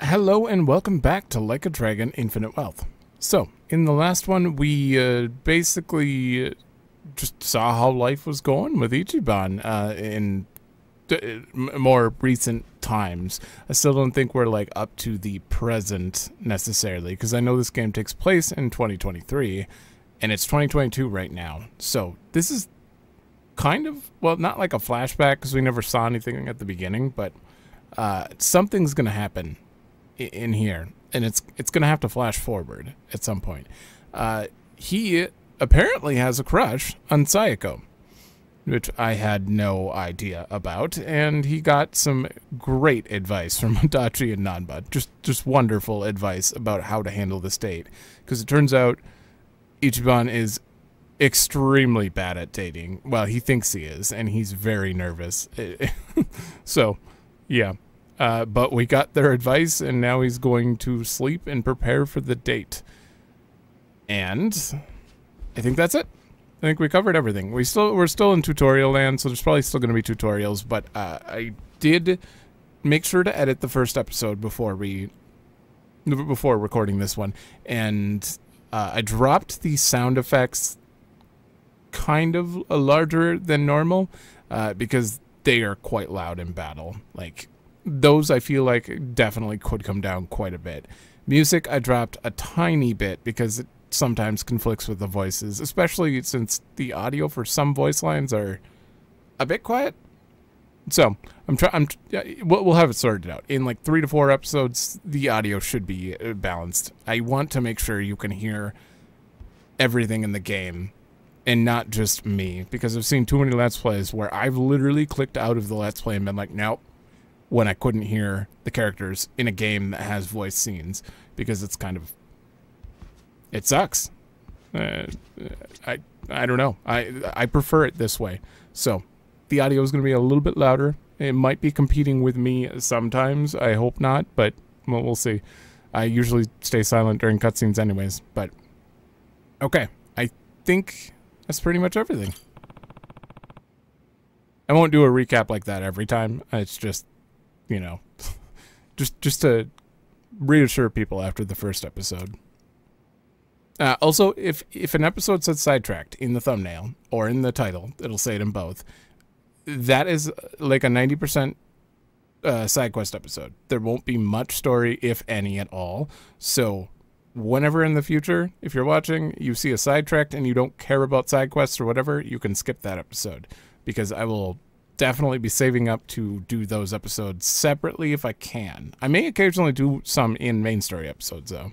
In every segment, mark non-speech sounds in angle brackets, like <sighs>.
Hello and welcome back to Like a Dragon Infinite Wealth. So, in the last one, we uh, basically uh, just saw how life was going with Ichiban uh, in more recent times. I still don't think we're like up to the present necessarily because I know this game takes place in 2023 and it's 2022 right now. So, this is kind of well, not like a flashback because we never saw anything at the beginning, but uh, something's gonna happen in here, and it's it's gonna have to flash forward at some point. Uh, he apparently has a crush on Saeko, which I had no idea about, and he got some great advice from <laughs> Adachi and Nanba. Just just wonderful advice about how to handle this date, because it turns out Ichiban is extremely bad at dating. Well, he thinks he is, and he's very nervous. <laughs> so, yeah. Uh, but we got their advice, and now he's going to sleep and prepare for the date. And I think that's it. I think we covered everything. We still we're still in tutorial land, so there's probably still going to be tutorials. But uh, I did make sure to edit the first episode before we before recording this one, and uh, I dropped the sound effects kind of larger than normal uh, because they are quite loud in battle. Like those I feel like definitely could come down quite a bit. Music I dropped a tiny bit because it sometimes conflicts with the voices, especially since the audio for some voice lines are a bit quiet. So I'm trying. I'm yeah, we'll, have it sorted out in like three to four episodes. The audio should be uh, balanced. I want to make sure you can hear everything in the game and not just me because I've seen too many let's plays where I've literally clicked out of the let's play and been like, nope, when I couldn't hear the characters in a game that has voice scenes because it's kind of it sucks. Uh, I I don't know. I I prefer it this way. So the audio is going to be a little bit louder. It might be competing with me sometimes. I hope not, but well, we'll see. I usually stay silent during cutscenes anyways, but okay. I think that's pretty much everything. I won't do a recap like that every time. It's just you know, <laughs> just just to reassure people after the first episode. Uh, also, if if an episode says sidetracked in the thumbnail or in the title, it'll say it in both. That is uh, like a ninety percent uh, side quest episode. There won't be much story, if any at all. So, whenever in the future, if you're watching, you see a sidetracked and you don't care about side quests or whatever, you can skip that episode because I will definitely be saving up to do those episodes separately if I can. I may occasionally do some in main story episodes though.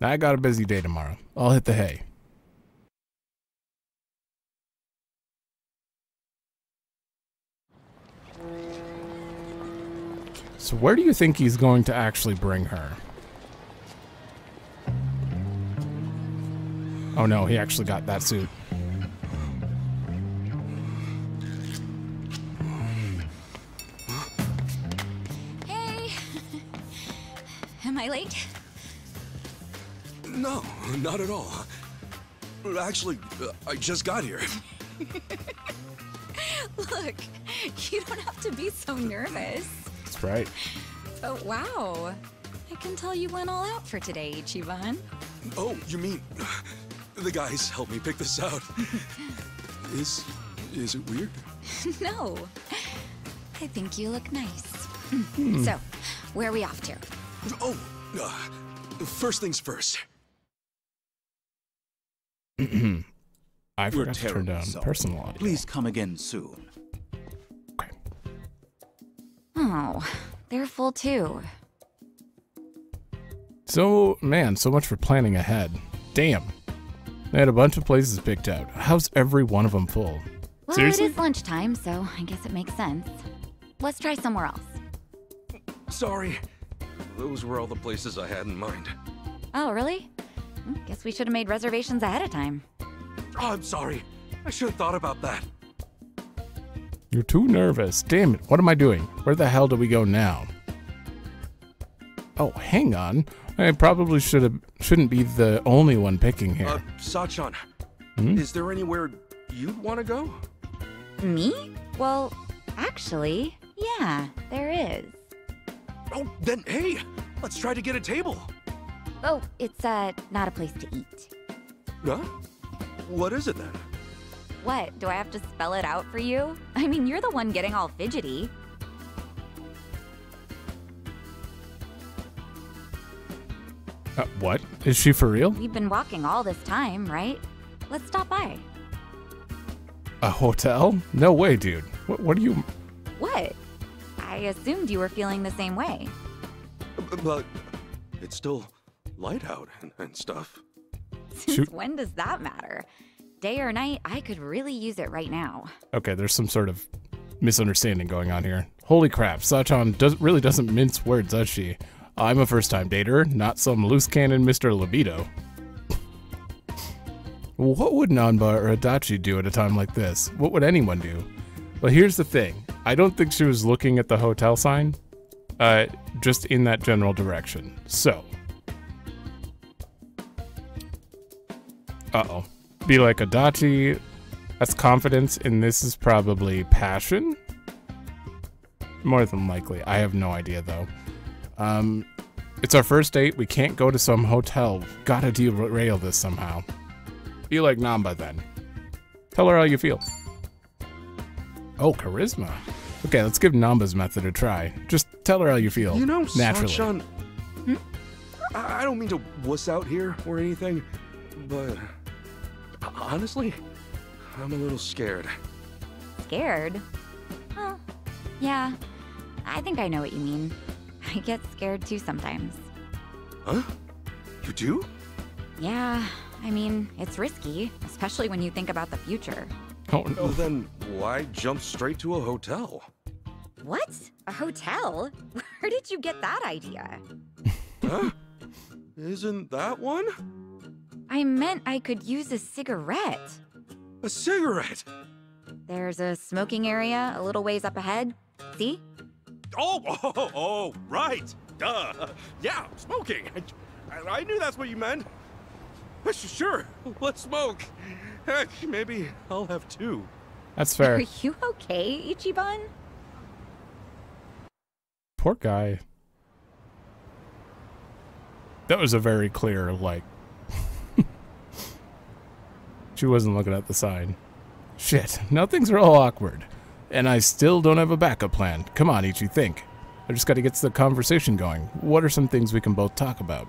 I got a busy day tomorrow. I'll hit the hay. So where do you think he's going to actually bring her? Oh no, he actually got that suit. Hey! Am I late? No, not at all. Actually, uh, I just got here. <laughs> Look, you don't have to be so nervous. That's right. But wow, I can tell you went all out for today, Ichiban. Oh, you mean the guys helped me pick this out? <laughs> is is it weird? <laughs> no, I think you look nice. so, where are we off to? Oh, uh, first things first. <clears throat> I We're forgot to turn down sorry. personal audio. Please come again soon. Okay. Oh, they're full too. So, man, so much for planning ahead. Damn. They had a bunch of places picked out. How's every one of them full? Well, Seriously? it is lunchtime, so I guess it makes sense. Let's try somewhere else. Sorry. Those were all the places I had in mind. Oh, really? Hmm, Guess we should have made reservations ahead of time. Oh, I'm sorry. I should have thought about that. You're too nervous. Damn it. What am I doing? Where the hell do we go now? Oh, hang on. I probably should have shouldn't be the only one picking here. Uh, Sachan, Hmm? is there anywhere you'd want to go? Me? Well, actually, yeah, there is. Oh, then hey, let's try to get a table. Oh, it's, uh, not a place to eat. Huh? What is it then? What, do I have to spell it out for you? I mean, you're the one getting all fidgety. Uh, what? Is she for real? We've been walking all this time, right? Let's stop by. A hotel? No way, dude. What, what are you. What? I assumed you were feeling the same way. But it's still light out and, and stuff. Since <laughs> Shoot. when does that matter? Day or night, I could really use it right now. Okay, there's some sort of misunderstanding going on here. Holy crap, Sachan does, really doesn't mince words, does she? I'm a first time dater, not some loose cannon Mr. Libido. what would Nanba or Adachi do at a time like this? What would anyone do? Well, here's the thing I don't think she was looking at the hotel sign, uh, just in that general direction. So. Uh oh. Be like Adachi, that's confidence, and this is probably passion? More than likely. I have no idea, though. Um, it's our first date. We can't go to some hotel. Gotta derail this somehow. Be like Nanba, then. Tell her how you feel. Oh, charisma. Okay, let's give Nanba's method a try. Just tell her how you feel. You know, naturally. Sanchan, I I don't mean to wuss out here or anything, but honestly, I'm a little scared. Scared? Oh, yeah. I think I know what you mean. I get scared too sometimes. Huh? You do? Yeah, I mean, it's risky, especially when you think about the future. Oh, Well, no. then why jump straight to a hotel? What? A hotel? <laughs> Where did you get that idea? Huh? Isn't that one? I meant I could use a cigarette. A cigarette? There's a smoking area a little ways up ahead. See? Oh, oh, oh, right. Duh. Yeah, smoking. I, I knew that's what you meant. <laughs> Sure, let's smoke. Heck, maybe I'll have two. That's fair. Are you okay, Ichiban? Poor guy. That was a very clear, like. <laughs> she wasn't looking at the sign. Shit, now things are all awkward. And I still don't have a backup plan. Come on, Ichi, think. I just gotta get the conversation going. What are some things we can both talk about?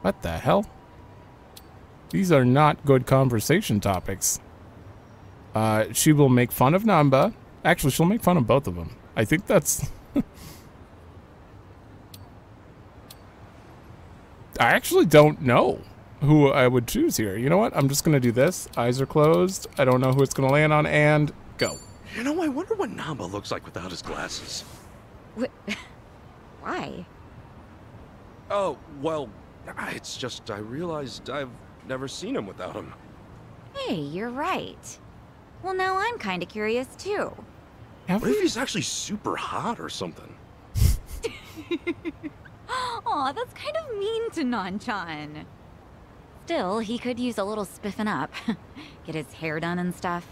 What the hell? These are not good conversation topics. Uh, she will make fun of Nanba. Actually, she'll make fun of both of them. I think that's. <laughs> I actually don't know who I would choose here. You know what? I'm just gonna do this. Eyes are closed. I don't know who it's gonna land on, and go. You know, I wonder what Nanba looks like without his glasses. Wh- <laughs> Why? Oh, well, it's just I realized I've never seen him without him. Hey, you're right. Well, now I'm kind of curious too. Have What if he's actually super hot or something? <laughs> Aw, that's kind of mean to Nanchan. Still, he could use a little spiffing up. <laughs> Get his hair done and stuff.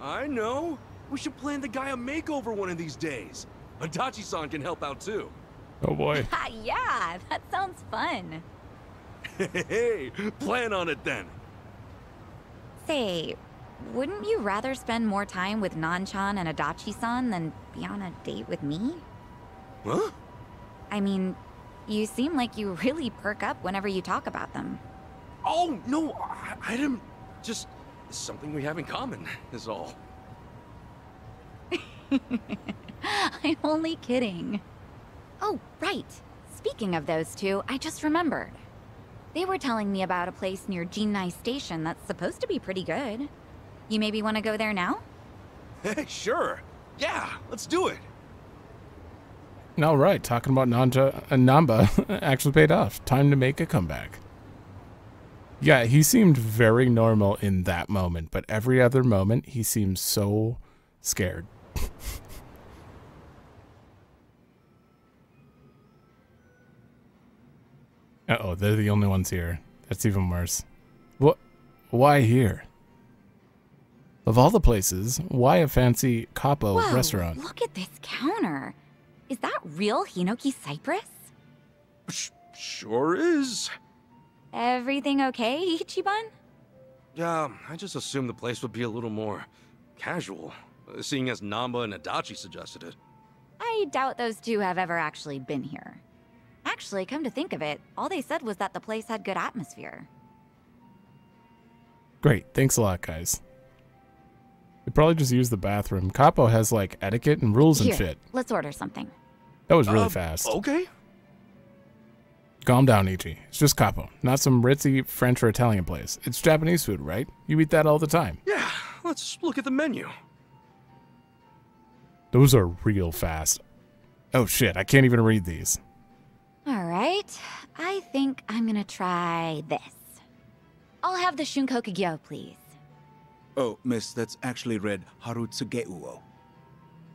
I know. We should plan the guy a makeover one of these days. Adachi-san can help out too. Oh boy. <laughs> Ah, yeah, that sounds fun. Hey, plan on it then. Say, wouldn't you rather spend more time with Nanchan and Adachi-san than be on a date with me? Huh? I mean, you seem like you really perk up whenever you talk about them. Oh, no, I, I didn't. Just something we have in common, is all. <laughs> I'm only kidding. Oh, right. Speaking of those two, I just remembered. They were telling me about a place near Jinnai Station that's supposed to be pretty good. You maybe want to go there now? Hey, sure. Yeah, let's do it. All right, talking about Nanja and Nanba <laughs> actually paid off. Time to make a comeback. Yeah, he seemed very normal in that moment, but every other moment he seems so scared. <laughs> Uh oh, they're the only ones here. That's even worse. What? Why here? Of all the places, why a fancy kappo Whoa, restaurant? look at this counter. Is that real Hinoki cypress? Sh- sure is. Everything okay, <laughs> Ichiban? Yeah, I just assumed the place would be a little more casual, uh, seeing as Nanba and Adachi suggested it. I doubt those two have ever actually been here. Actually, come to think of it, all they said was that the place had good atmosphere. Great, thanks a lot, guys. They probably just used the bathroom. Kappo has like etiquette and rules and Here, shit. let's order something. That was really Uh, fast. Okay. Calm down, Ichi. It's just kappo, not some ritzy French or Italian place. It's Japanese food, right? You eat that all the time. Yeah, let's look at the menu. Those are real fast. Oh shit, I can't even read these. All right, I think I'm gonna try this. I'll have the Shunkoku Gyo, please. Oh, miss, that's actually read Harutsugeuo.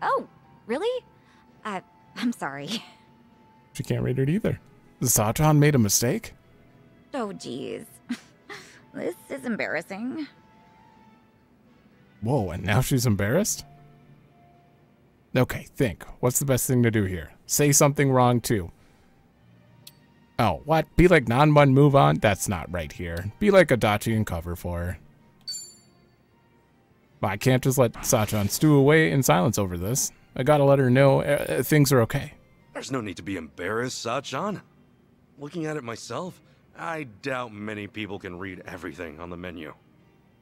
Oh, really? Uh, I'm sorry. <laughs> She can't read it either. Sachan made a mistake? Oh, geez. <laughs> this is embarrassing. Whoa, and now she's embarrassed? Okay, think. What's the best thing to do here? Say something wrong, too. Oh, what? Be like non one move on? That's not right here. Be like Adachi and cover for her. I can't just let Sachan stew away in silence over this. I gotta let her know uh, things are okay. There's no need to be embarrassed, Sachan. Looking at it myself, I doubt many people can read everything on the menu.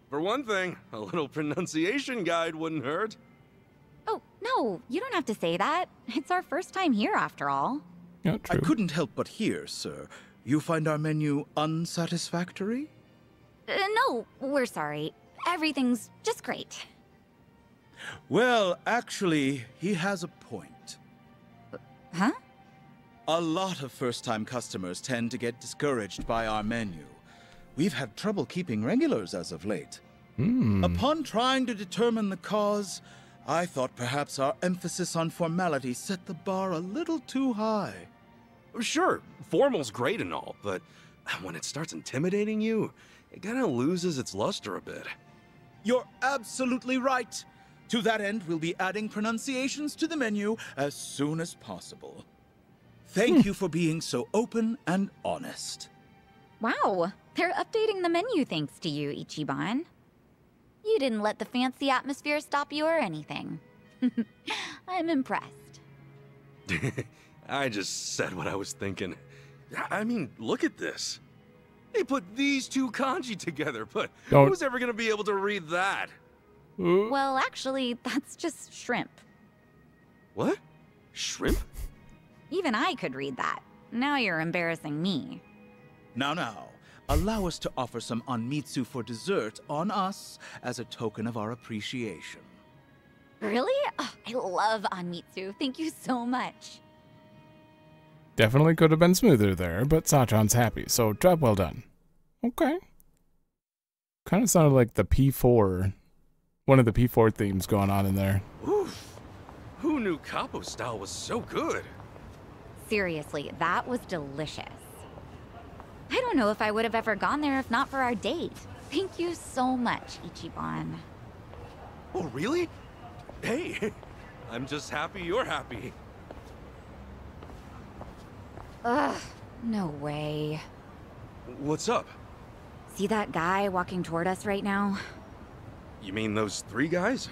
For one thing, a little pronunciation guide wouldn't hurt. Oh, no, you don't have to say that. It's our first time here, after all. Yeah, I couldn't help but hear, sir. You find our menu unsatisfactory? Uh, no, we're sorry. Everything's just great. Well, actually, he has a point. Huh? A lot of first time customers tend to get discouraged by our menu. We've had trouble keeping regulars as of late. Hmm. Upon trying to determine the cause, I thought perhaps our emphasis on formality set the bar a little too high. Sure, formal's great and all, but when it starts intimidating you, it kinda loses its luster a bit. You're absolutely right. To that end, we'll be adding pronunciations to the menu as soon as possible. Thank hmm. you for being so open and honest. Wow, they're updating the menu thanks to you, Ichiban. You didn't let the fancy atmosphere stop you or anything. <laughs> I'm impressed. <laughs> I just said what I was thinking. I mean, look at this. They put these two kanji together, but Don't- who's ever gonna be able to read that? Well, actually, that's just shrimp. What? Shrimp? Even I could read that. Now you're embarrassing me. Now, now, allow us to offer some anmitsu for dessert on us as a token of our appreciation. Really? Oh, I love anmitsu. Thank you so much. Definitely could have been smoother there, but Sachan's happy, so job well done. Okay. Kind of sounded like the P4, one of the P4 themes going on in there. Oof. Who knew kappo style was so good? Seriously, that was delicious. I don't know if I would have ever gone there if not for our date. Thank you so much, Ichiban. Oh, really? Hey, <laughs> I'm just happy you're happy. Ugh, no way. What's up? See that guy walking toward us right now? You mean those three guys?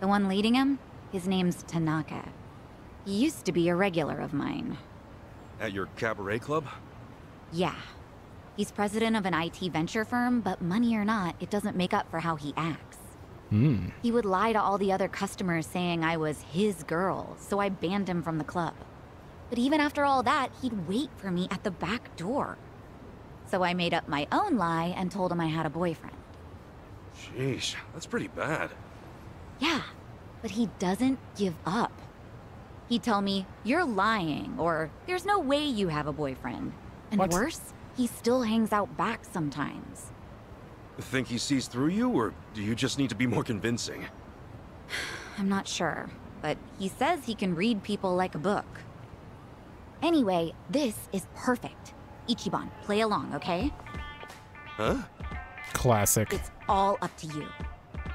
The one leading him? His name's Tanaka. He used to be a regular of mine. At your cabaret club? Yeah. He's president of an IT venture firm, but money or not, it doesn't make up for how he acts. Hmm. He would lie to all the other customers saying I was his girl, so I banned him from the club. But even after all that, he'd wait for me at the back door. So I made up my own lie and told him I had a boyfriend. Sheesh, that's pretty bad. Yeah, but he doesn't give up. He'd tell me, You're lying, or There's no way you have a boyfriend. And What? worse, he still hangs out back sometimes. Think he sees through you, or do you just need to be more convincing? <sighs> I'm not sure, but he says he can read people like a book. Anyway, this is perfect. Ichiban, play along, okay? Huh? Classic. It's all up to you.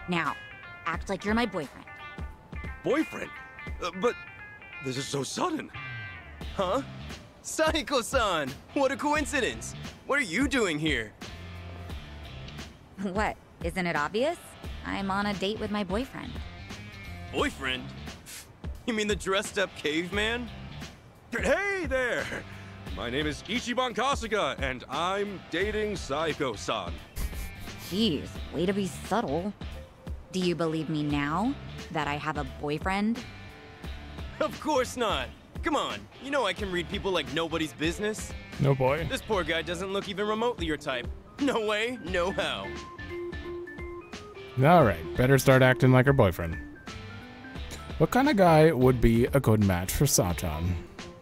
Now, act like you're my boyfriend. Boyfriend? Uh, but this is so sudden. Huh? Saeko-san! What a coincidence! What are you doing here? What? Isn't it obvious? I'm on a date with my boyfriend. Boyfriend? You mean the dressed up caveman? Hey there! My name is Ichiban Kasuga, and I'm dating Saeko-san. Jeez, way to be subtle. Do you believe me now that I have a boyfriend? <laughs> Of course not! Come on, you know I can read people like nobody's business. No boy. This poor guy doesn't look even remotely your type. No way, no how. Alright, better start acting like her boyfriend. What kind of guy would be a good match for Sachan?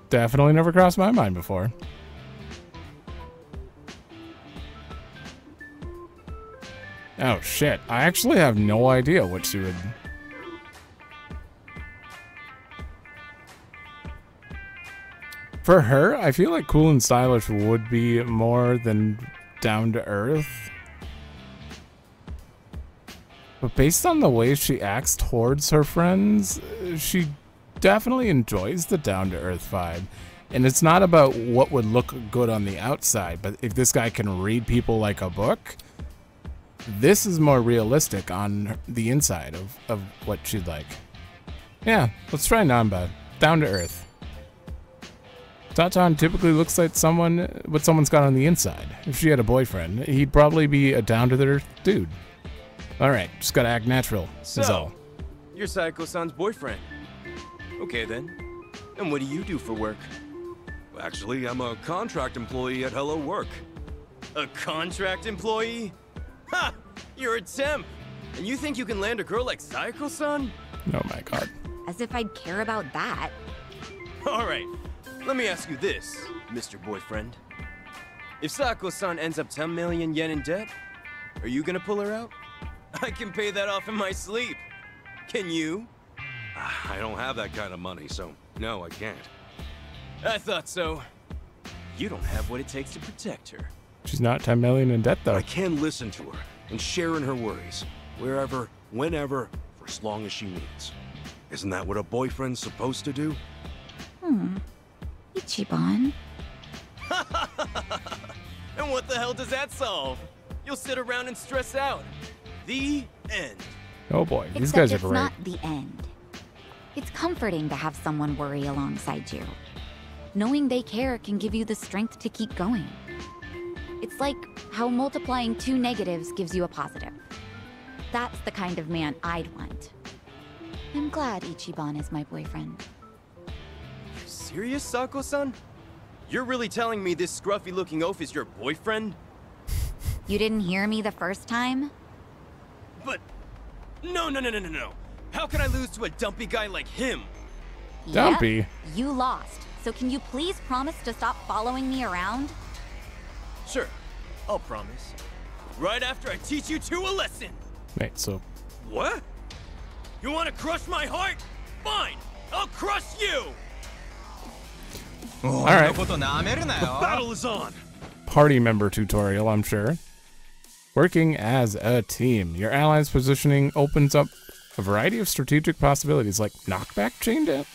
Definitely never crossed my mind before. Oh shit, I actually have no idea what she would... For her, I feel like cool and stylish would be more than down to earth. But based on the way she acts towards her friends, she definitely enjoys the down to earth vibe. And it's not about what would look good on the outside, but if this guy can read people like a book, this is more realistic on the inside of, of what she'd like. Yeah, let's try Nanba. Down to earth. Tatan typically looks like someone, what someone's got on the inside. If she had a boyfriend, he'd probably be a down to earth dude. Alright, just gotta act natural. is all. So, you're Saeko-san's boyfriend. Okay then. And what do you do for work? Actually, I'm a contract employee at Hello Work. A contract employee? Ha! You're a temp! And you think you can land a girl like Saeko-san? Oh my god. As if I'd care about that. Alright, let me ask you this, Mr. Boyfriend. If Saeko-san ends up 10 million yen in debt, are you gonna pull her out? I can pay that off in my sleep. Can you? I don't have that kind of money, so no, I can't. I thought so. You don't have what it takes to protect her. She's not 10 million in debt though. I can listen to her and share in her worries, wherever, whenever, for as long as she needs. Isn't that what a boyfriend's supposed to do? Hmm. Ichiban. <laughs> And what the hell does that solve? You'll sit around and stress out. The end. Oh boy, these Except guys are it's great. not the end. It's comforting to have someone worry alongside you. Knowing they care can give you the strength to keep going. It's like how multiplying two negatives gives you a positive. That's the kind of man I'd want. I'm glad Ichiban is my boyfriend. You serious, Saeko-san? You're really telling me this scruffy-looking oaf is your boyfriend? You didn't hear me the first time? But... No, no, no, no, no, no. How can I lose to a dumpy guy like him? Dumpy? Yep, you lost. So can you please promise to stop following me around? Sure, I'll promise. Right after I teach you two a lesson. Wait, so What? You want to crush my heart? Fine, I'll crush you! Oh, all right, The <laughs> battle is on! party member tutorial, I'm sure. Working as a team, your allies' positioning opens up a variety of strategic possibilities, like knockback chain death.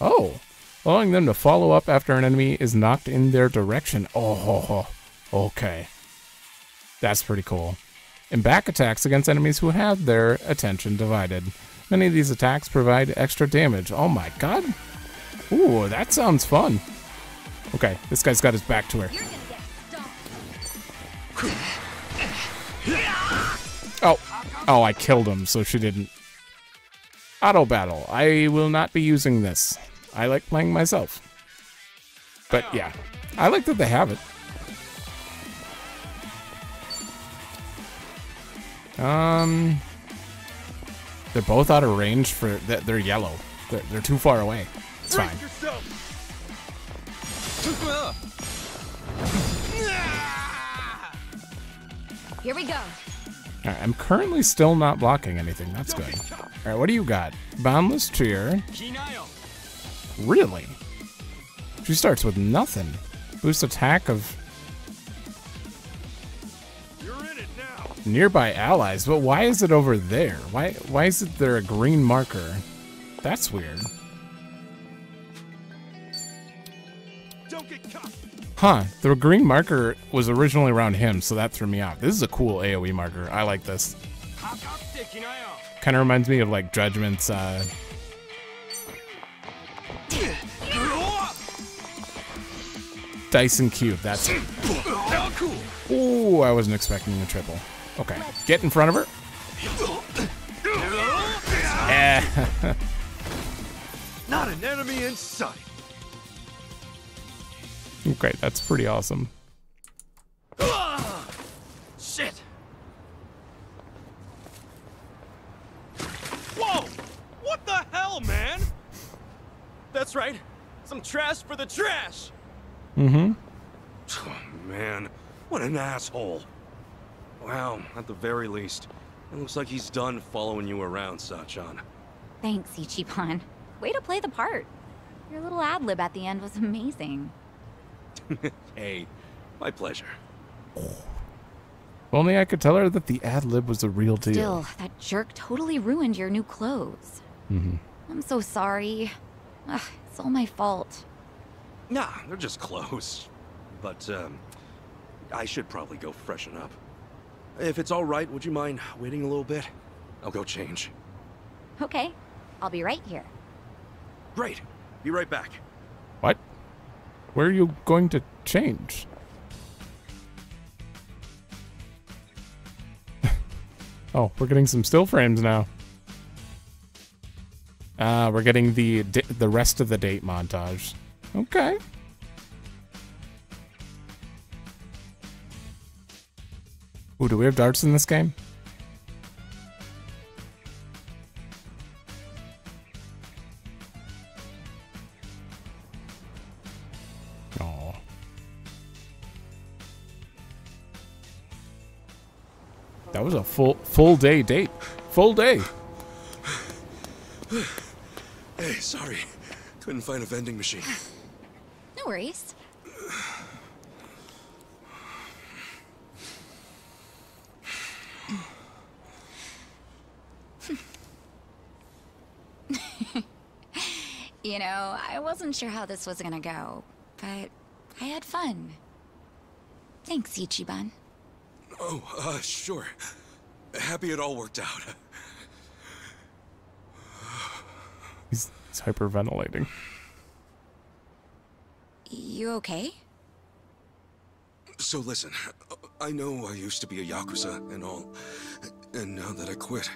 Oh, allowing them to follow up after an enemy is knocked in their direction. Oh, ho, ho. okay, that's pretty cool. And back attacks against enemies who have their attention divided. Many of these attacks provide extra damage. Oh my god. Ooh, that sounds fun. Okay, this guy's got his back to her. Oh, oh, I killed him, so she didn't. Auto battle. I will not be using this. I like playing myself. But yeah, I like that they have it. Um, they're both out of range for that. They're yellow. They're, they're too far away. It's fine. Here we go. All right, I'm currently still not blocking anything. That's good. All right, what do you got? Boundless cheer. Really? She starts with nothing. Boost attack of You're in it now. nearby allies, but why is it over there? Why why is it there a green marker? That's weird. Huh, the green marker was originally around him, so that threw me off. This is a cool AoE marker. I like this. Hop, hop, sticking eye off. Kind of reminds me of like Judgment's uh, Dyson Cube. That's it. Oh. Ooh, I wasn't expecting a triple. Okay, get in front of her. Not an enemy in sight. Okay, that's pretty awesome. Ah! Shit. Whoa! What the hell, man? That's right. Some trash for the trash. Mm-hmm. Oh, man, what an asshole. Wow, at the very least, it looks like he's done following you around, Sachan. Thanks, Ichiban. Way to play the part. Your little ad lib at the end was amazing. <laughs> Hey, my pleasure. If only I could tell her that the ad lib was the real deal. Still, that jerk totally ruined your new clothes. Mm-hmm. I'm so sorry. Ugh, it's all my fault. Nah, they're just clothes. But, um, I should probably go freshen up. If it's all right, would you mind waiting a little bit? I'll go change. Okay, I'll be right here. Great. Be right back. What? Where are you going to change? <laughs> oh, we're getting some still frames now. Ah, we're getting the the rest of the date montage. Okay. Ooh, do we have darts in this game? Was a full full day date. Full day. Hey, sorry. Couldn't find a vending machine. No worries. you know, I wasn't sure how this was gonna go, but I had fun. Thanks, Ichiban. Oh, uh, sure. Happy it all worked out. He's, he's hyperventilating. You okay? So listen, I know I used to be a Yakuza and all, and now that I quit,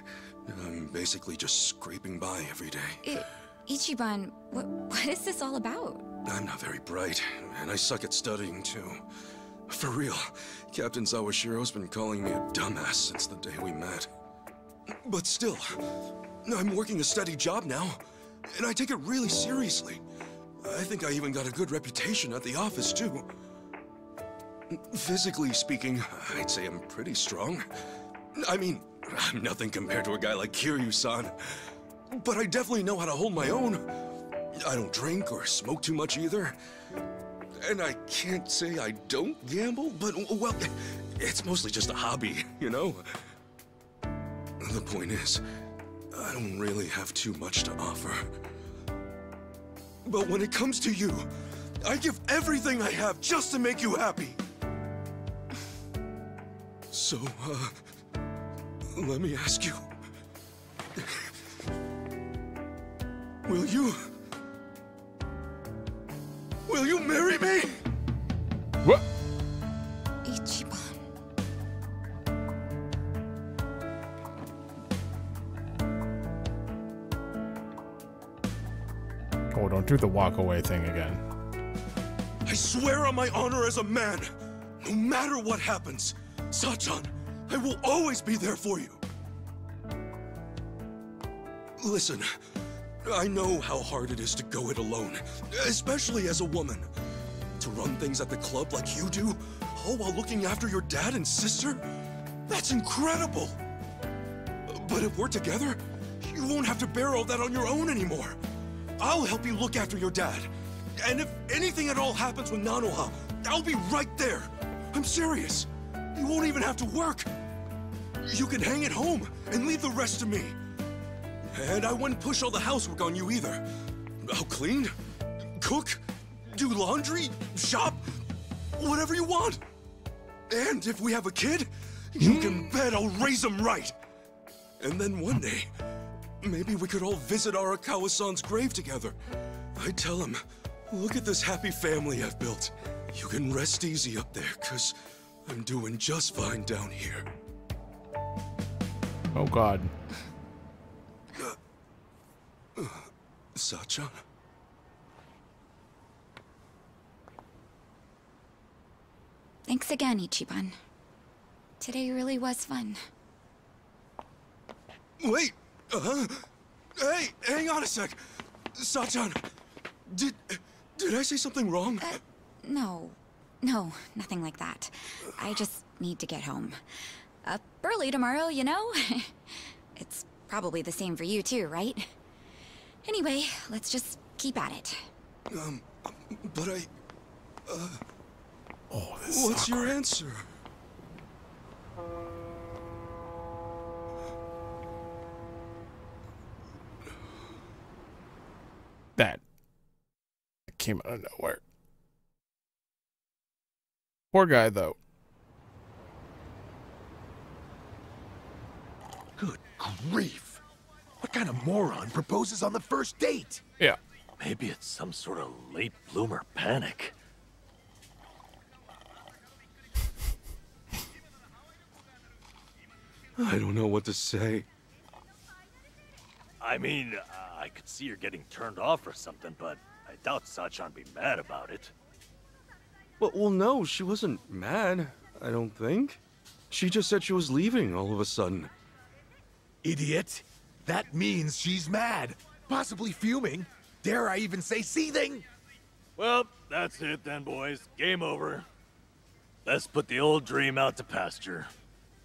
I'm basically just scraping by every day. I- Ichiban, what, what is this all about? I'm not very bright, and I suck at studying too. For real, Captain Sawashiro's been calling me a dumbass since the day we met. But still, I'm working a steady job now, and I take it really seriously. I think I even got a good reputation at the office too. Physically speaking, I'd say I'm pretty strong. I mean, I'm nothing compared to a guy like Kiryu-san. But I definitely know how to hold my own. I don't drink or smoke too much either. And I can't say I don't gamble, but, well, it's mostly just a hobby, <laughs> you know? The point is, I don't really have too much to offer. But when it comes to you, I give everything I have just to make you happy. So, uh, let me ask you. Will you... Will you marry me? What? Ichiban. Oh, don't do the walk away thing again. I swear on my honor as a man, no matter what happens, Sachan, I will always be there for you. Listen, I know how hard it is to go it alone, especially as a woman. To run things at the club like you do, all while looking after your dad and sister? That's incredible! But if we're together, you won't have to bear all that on your own anymore. I'll help you look after your dad. And if anything at all happens with Nanoha, I'll be right there. I'm serious. You won't even have to work. You can hang at home and leave the rest to me. And I wouldn't push all the housework on you either. I'll clean, cook, do laundry, shop, whatever you want. And if we have a kid, you hmm? can bet I'll raise him right. And then one day, maybe we could all visit Arakawa-san's grave together. I'd tell him, look at this happy family I've built. You can rest easy up there, cause I'm doing just fine down here. Oh God. Sachan? Thanks again, Ichiban. Today really was fun. Wait! Uh -huh. hey, hang on a sec! Sachan, did... did I say something wrong? Uh, no. No, nothing like that. I just need to get home. Up early tomorrow, you know? <laughs> it's probably the same for you too, right? Anyway, let's just keep at it. Um, but I... Uh, Oh, this is What's your answer? that came out of nowhere. Poor guy though. Good grief. What kind of moron proposes on the first date? Yeah. Maybe it's some sort of late bloomer panic. I don't know what to say. I mean, uh, I could see her getting turned off or something, but I doubt Sachan'd be mad about it. Well, well, no, she wasn't mad, I don't think. She just said she was leaving all of a sudden. Idiot! That means she's mad, possibly fuming. Dare I even say seething? Well, that's it then, boys. Game over. Let's put the old dream out to pasture.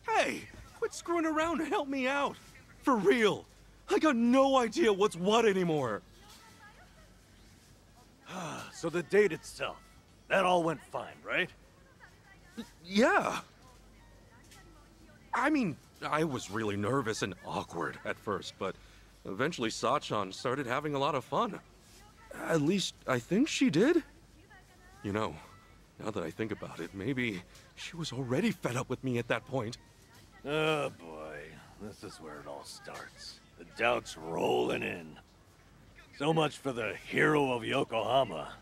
Hey, quit screwing around and help me out. For real. I got no idea what's what anymore. <sighs> So the date itself, that all went fine, right? Yeah. I mean, I was really nervous and awkward at first, but eventually Sachan started having a lot of fun. At least, I think she did. You know, now that I think about it, maybe she was already fed up with me at that point. Oh boy, this is where it all starts. The doubts rolling in. So much for the hero of Yokohama.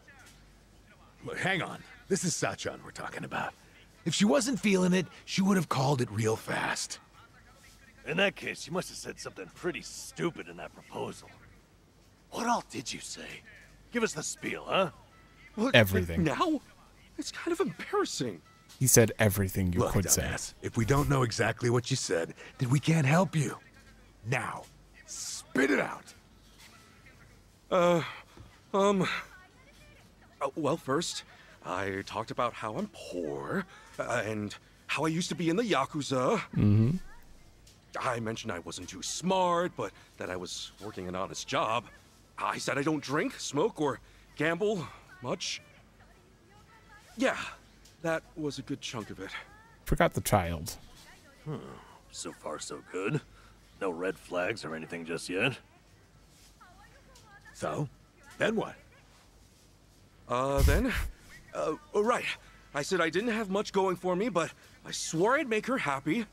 Look, hang on. This is Sachan we're talking about. If she wasn't feeling it, she would have called it real fast. In that case, you must have said something pretty stupid in that proposal. What all did you say? Give us the spiel, huh? What, Everything. Now? It's kind of embarrassing. He said everything you Look, could say. dumbass, if we don't know exactly what you said, then we can't help you. Now, spit it out. Uh, um. uh, well, first, I talked about how I'm poor uh, and how I used to be in the Yakuza. Mm-hmm. I mentioned I wasn't too smart, but that I was working an honest job. I said I don't drink, smoke, or gamble much. Yeah, that was a good chunk of it. Forgot the child. Hmm. So far, so good. No red flags or anything just yet. So, then what? Uh, then, uh, oh, right. I said I didn't have much going for me, but I swore I'd make her happy.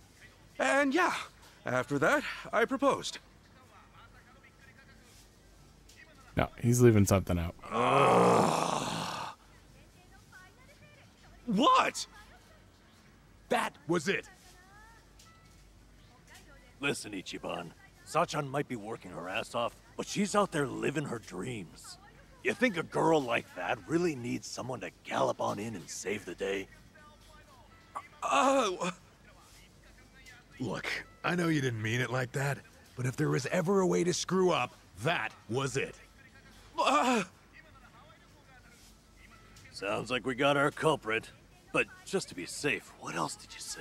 And yeah, after that, I proposed. No, he's leaving something out. What? That was it. Listen, Ichiban. Sachan might be working her ass off, but she's out there living her dreams. You think a girl like that really needs someone to gallop on in and save the day? Uh, Look, I know you didn't mean it like that, but if there was ever a way to screw up, that was it. uh, <sighs> Sounds like we got our culprit. But just to be safe, what else did you say?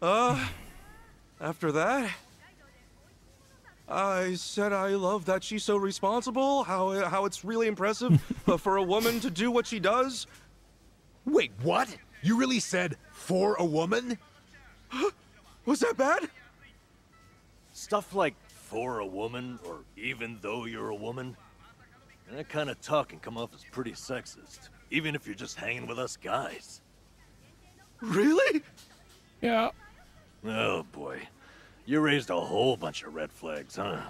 uh, after that, I said I love that she's so responsible, how, how it's really impressive <laughs> uh, for a woman to do what she does. Wait, what? You really said for a woman? <gasps> Was that bad? Stuff like for a woman, or even though you're a woman, And that kind of talk can come off as pretty sexist, even if you're just hanging with us guys. Really? Yeah. Oh boy, you raised a whole bunch of red flags, huh?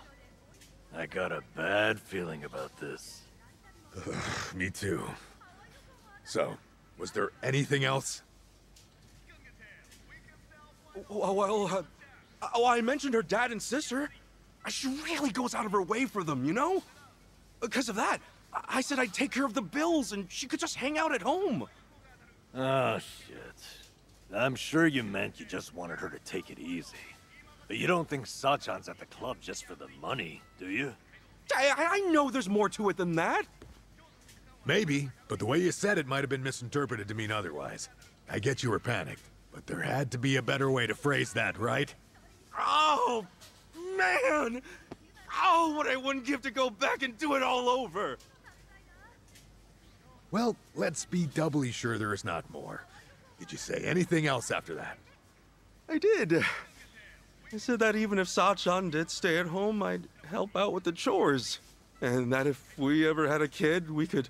I got a bad feeling about this. Me too. So, was there anything else? Well, well uh, oh, I mentioned her dad and sister. She really goes out of her way for them, you know? Because of that, I, I said I'd take care of the bills and she could just hang out at home. Oh, shit. I'm sure you meant you just wanted her to take it easy. But you don't think Sachan's at the club just for the money, do you? I, I- I know there's more to it than that. Maybe, but the way you said it might have been misinterpreted to mean otherwise. I get you were panicked, but there had to be a better way to phrase that, right? Oh, man! Oh, what I wouldn't give to go back and do it all over! Well, let's be doubly sure there is not more. Did you say anything else after that? I did. I said that even if Sachan did stay at home, I'd help out with the chores. And that if we ever had a kid, we could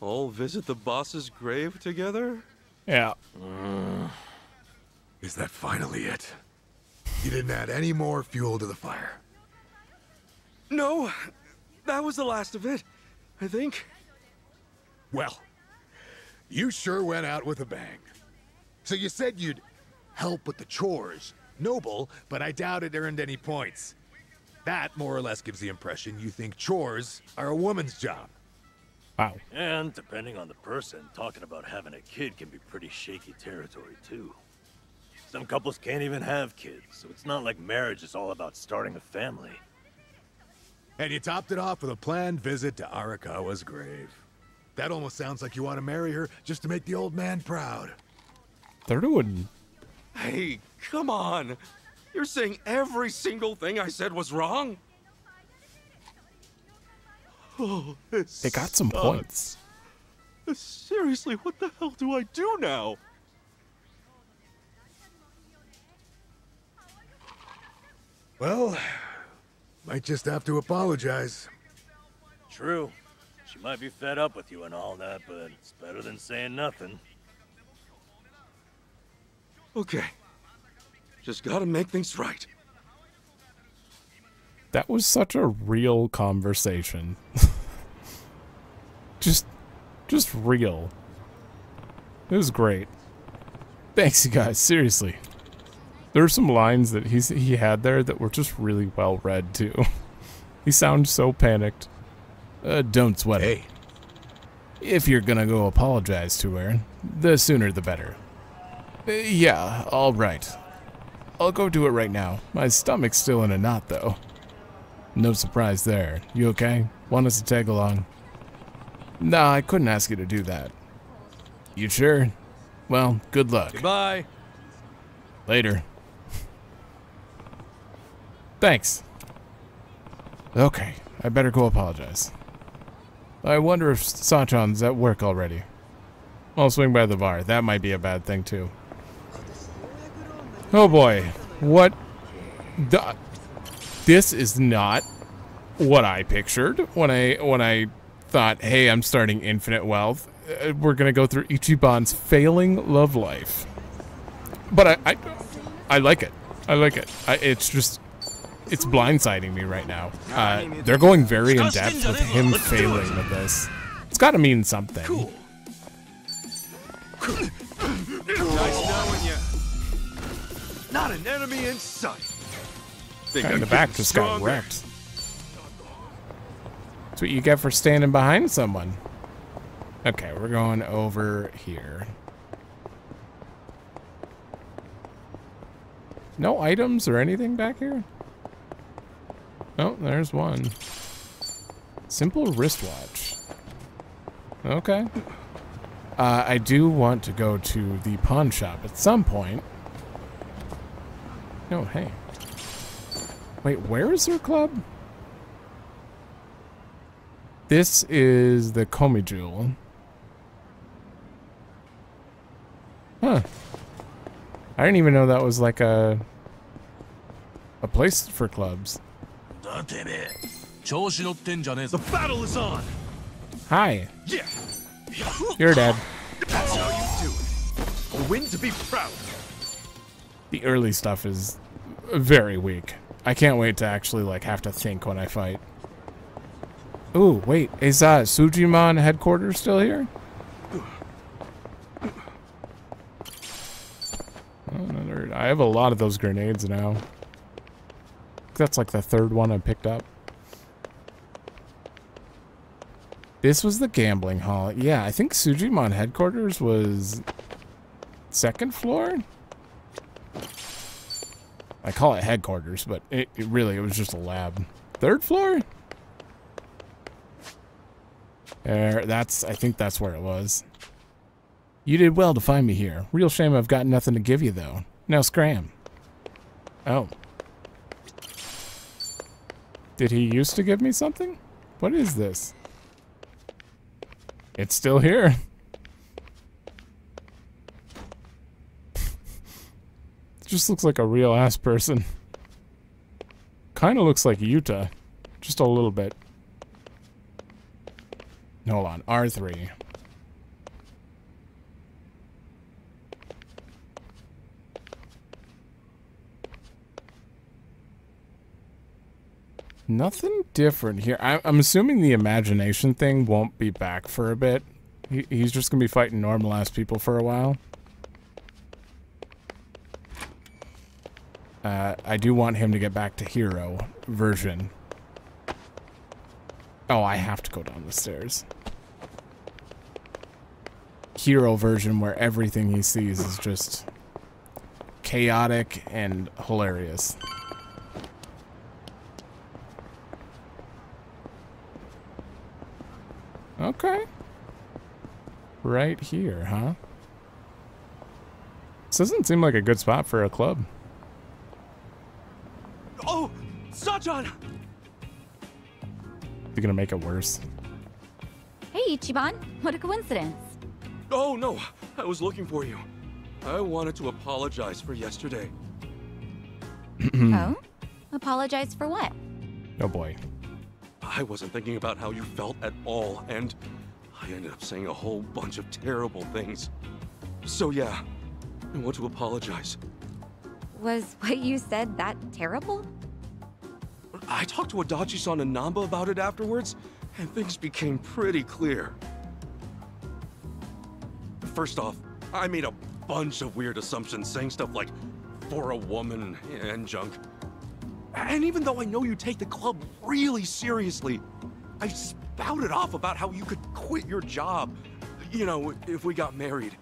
all visit the boss's grave together? Yeah. Mm. Is that finally it? You didn't add any more fuel to the fire. No, that was the last of it, I think. Well, you sure went out with a bang. So you said you'd help with the chores. Noble, but I doubt it earned any points. That more or less gives the impression you think chores are a woman's job. Wow. And depending on the person, talking about having a kid can be pretty shaky territory too. Some couples can't even have kids, so it's not like marriage is all about starting a family. And you topped it off with a planned visit to Arakawa's grave. That almost sounds like you want to marry her just to make the old man proud. They're doing. Hey, come on. You're saying every single thing I said was wrong? Oh, this They got some sucks. points. Seriously, what the hell do I do now? Well, might just have to apologize. True. She might be fed up with you and all that, but it's better than saying nothing. Okay. Just gotta make things right. That was such a real conversation. <laughs> just, just real. It was great. Thanks, you guys. Seriously, there are some lines that he's he had there that were just really well read too. he sounds so panicked. Uh, don't sweat it. Hey, If you're gonna go apologize to her, the sooner the better. Uh, yeah, all right. I'll go do it right now. My stomach's still in a knot, though. No surprise there. You okay? Want us to tag along? Nah, I couldn't ask you to do that. You sure? Well, good luck. Goodbye. Later. Thanks. Okay, I better go apologize. I wonder if Sachan's at work already. I'll swing by the bar. That might be a bad thing, too. Oh boy. What? The, this is not what I pictured when I when I thought, hey, I'm starting Infinite Wealth. Uh, we're gonna go through Ichiban's failing love life but I, I, I like it. I like it. I, it's just, it's blindsiding me right now. Uh, they're going very in depth with him failing with this. It's got to mean something. Nice knowing you. Not an enemy in sight. Think in the back getting just got wrecked. That's what you get for standing behind someone. Okay, we're going over here. No items or anything back here? Oh, there's one. Simple wristwatch. Okay. Uh, I do want to go to the pawn shop at some point. No, hey. Wait, where is their club? This is the Komi Jewel. Huh. I didn't even know that was like a a place for clubs. だてめえ調子乗ってんじゃねえ The ぞ battle is on! Hi, Yeah! you're dead. That's how you do it. A win to be proud of. The early stuff is very weak. I can't wait to actually like have to think when I fight. Ooh, wait, is uh Sujimon headquarters still here? Oh, another, I have a lot of those grenades now. That's like the third one I picked up. This was the gambling hall. Yeah, I think Sujimon headquarters was second floor. I call it headquarters, but it, it really it was just a lab. Third floor? There, that's I think that's where it was. You did well to find me here. Real shame I've got nothing to give you though. Now scram. Oh. Did he used to give me something? What is this? It's still here. <laughs> Just looks like a real ass person. Kind of looks like Yuta. Just a little bit. Hold on. R3. Nothing different here. I, I'm assuming the imagination thing won't be back for a bit. He, he's just going to be fighting normal ass people for a while. Uh, I do want him to get back to hero version. Oh, I have to go down the stairs. Hero version where everything he sees is just chaotic and hilarious. Okay. Right here, huh? This doesn't seem like a good spot for a club. Oh! Sachan! You're gonna make it worse. Hey, Ichiban. What a coincidence. Oh no, I was looking for you. I wanted to apologize for yesterday. <clears throat> oh? Apologize for what? Oh boy. I wasn't thinking about how you felt at all, and I ended up saying a whole bunch of terrible things. So yeah, I want to apologize. Was what you said that terrible? I talked to Adachi-san and Nanba about it afterwards, and things became pretty clear. First off, I made a bunch of weird assumptions saying stuff like, for a woman and junk. And even though I know you take the club really seriously, I spouted off about how you could quit your job, you know, if we got married.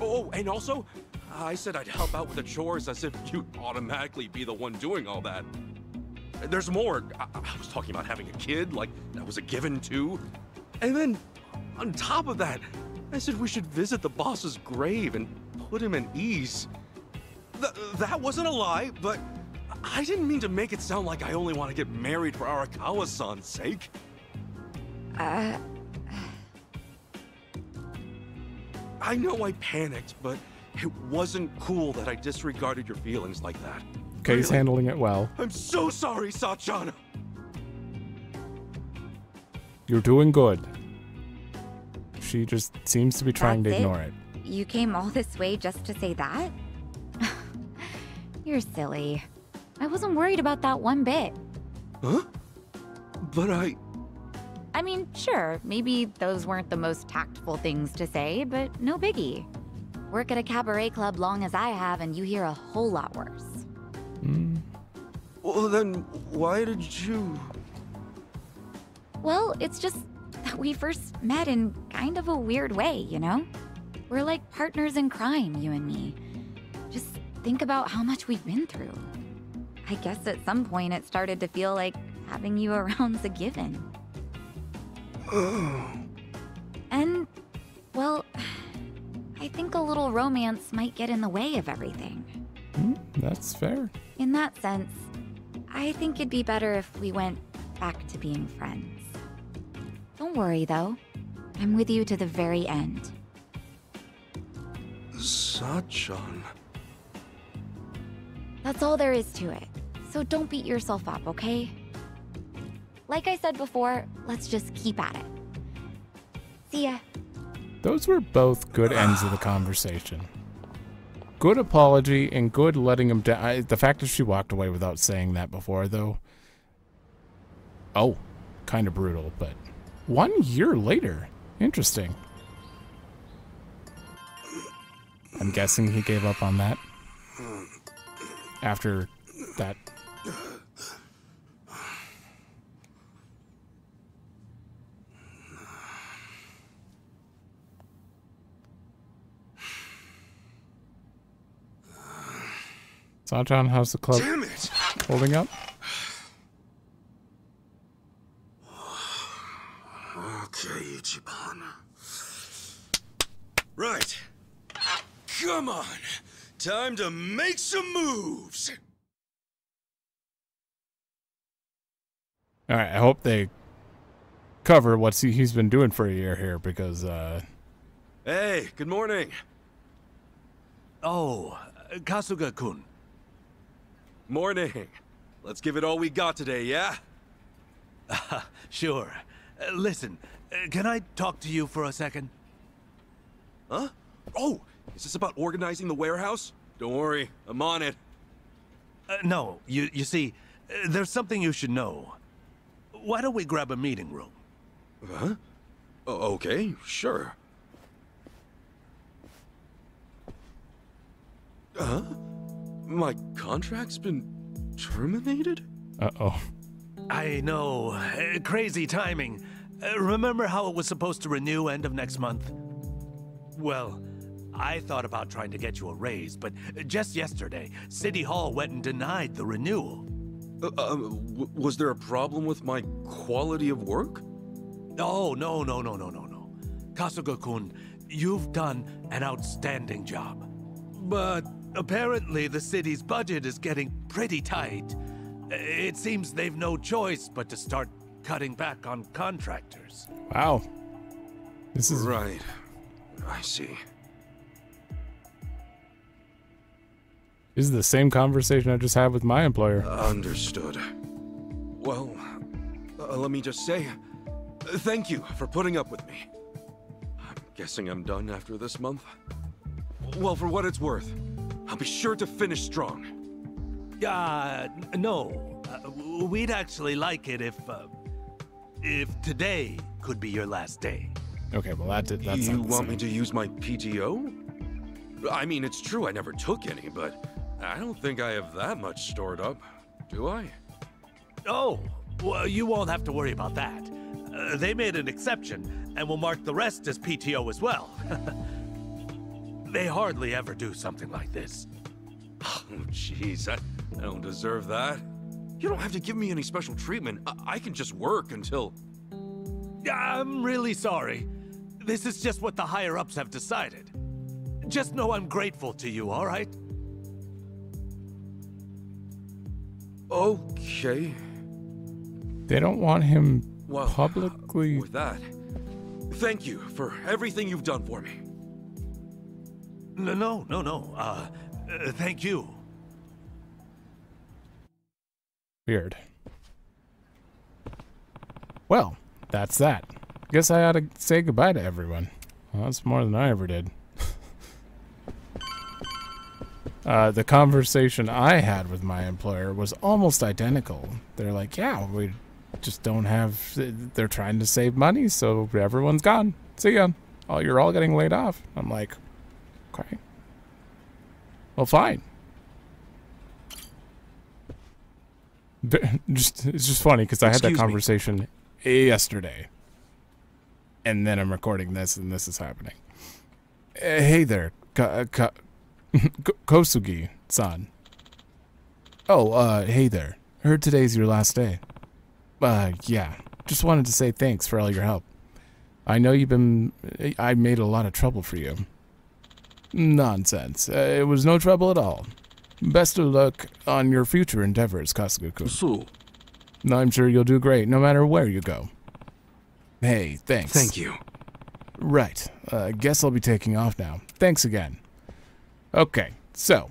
Oh, and also, I said I'd help out with the chores as if you'd automatically be the one doing all that. There's more. I, I was talking about having a kid, like that was a given too. And then, on top of that, I said we should visit the boss's grave and put him at ease. Th that wasn't a lie, but I didn't mean to make it sound like I only want to get married for Arakawa-san's sake. Uh, <sighs> I know I panicked, but it wasn't cool that I disregarded your feelings like that. Okay, he's handling it well. I'm so sorry, Sachan. You're doing good. She just seems to be trying That's to it? ignore it. you came all this way just to say that? <laughs> You're silly. I wasn't worried about that one bit. Huh? But I... I mean, sure, maybe those weren't the most tactful things to say, but no biggie. Work at a cabaret club long as I have, and you hear a whole lot worse. Mm, Well, then, why did you... Well, it's just that we first met in kind of a weird way, you know? We're like partners in crime, you and me. Just think about how much we've been through. I guess at some point it started to feel like having you <laughs> around's a given. And, well, <sighs> I think a little romance might get in the way of everything. mm, that's fair. In that sense, I think it'd be better if we went back to being friends. Don't worry, though. I'm with you to the very end. Sachan. That's all there is to it. So don't beat yourself up, okay? Like I said before, let's just keep at it. See ya. Those were both good ends of the conversation. Good apology and good letting him down. I- The fact that she walked away without saying that before, though. Oh, kind of brutal, but one year later. Interesting. I'm guessing he gave up on that. After that. Sachan, how's the club Damn it! holding up? Okay, Ichiban. Right. Come on. Time to make some moves. All right, I hope they cover what he, he's been doing for a year here because uh Hey, good morning. Oh, Kasuga-kun. Morning. Let's give it all we got today, yeah? <laughs> Sure. Uh, listen, uh, can I talk to you for a second? Huh? Oh, is this about organizing the warehouse? Don't worry, I'm on it. Uh, no, you, you see, uh, there's something you should know. Why don't we grab a meeting room? Huh? O- okay, sure. Huh? My contract's been terminated? uh-oh. I know. uh, Crazy timing. Uh, Remember how it was supposed to renew end of next month? Well, I thought about trying to get you a raise, but just yesterday, City Hall went and denied the renewal. Uh, uh, w- was there a problem with my quality of work? Oh, no, no, no, no, no, no. Kasuga-kun, you've done an outstanding job. But apparently the city's budget is getting pretty tight. It seems they've no choice but to start cutting back on contractors. Wow. This is Right. I see. this is the same conversation I just had with my employer. Understood. Well, uh, let me just say, uh, thank you for putting up with me. I'm guessing I'm done after this month. Well, for what it's worth, I'll be sure to finish strong. Uh, no. Uh, we'd actually like it if, uh, if today could be your last day. Okay, well that did that's you want me to use my PTO? I mean, it's true I never took any, but I don't think I have that much stored up, do I? Oh, well, you won't have to worry about that. Uh, they made an exception, and will mark the rest as PTO as well. <laughs> they hardly ever do something like this. <sighs> Oh, jeez, I, I don't deserve that. You don't have to give me any special treatment. I, I can just work until. I'm really sorry. This is just what the higher ups have decided. Just know I'm grateful to you, all right? Okay. They don't want him Well, publicly With that, thank you for everything you've done for me. No, no, no. Uh, uh thank you. weird. Well, that's that. Guess I ought to say goodbye to everyone. Well, that's more than I ever did. <laughs> uh, the conversation I had with my employer was almost identical. They're like, yeah, we just don't have. They're trying to save money, so everyone's gone. See ya. Oh, you're all getting laid off. I'm like, okay. Well, fine. <laughs> Just it's just funny because I had that Excuse me. conversation yesterday, and then I'm recording this, and this is happening. Uh, hey there, Ka- Ka- <laughs> Kosugi-san. Oh, uh, hey there. Heard today's your last day. Uh, yeah. Just wanted to say thanks for all your help. I know you've been. I made a lot of trouble for you. Nonsense. Uh, it was no trouble at all. Best of luck on your future endeavors, Kasuga-kun. So, I'm sure you'll do great no matter where you go. Hey, thanks. thank you. Right. Uh, guess I'll be taking off now. Thanks again. Okay, so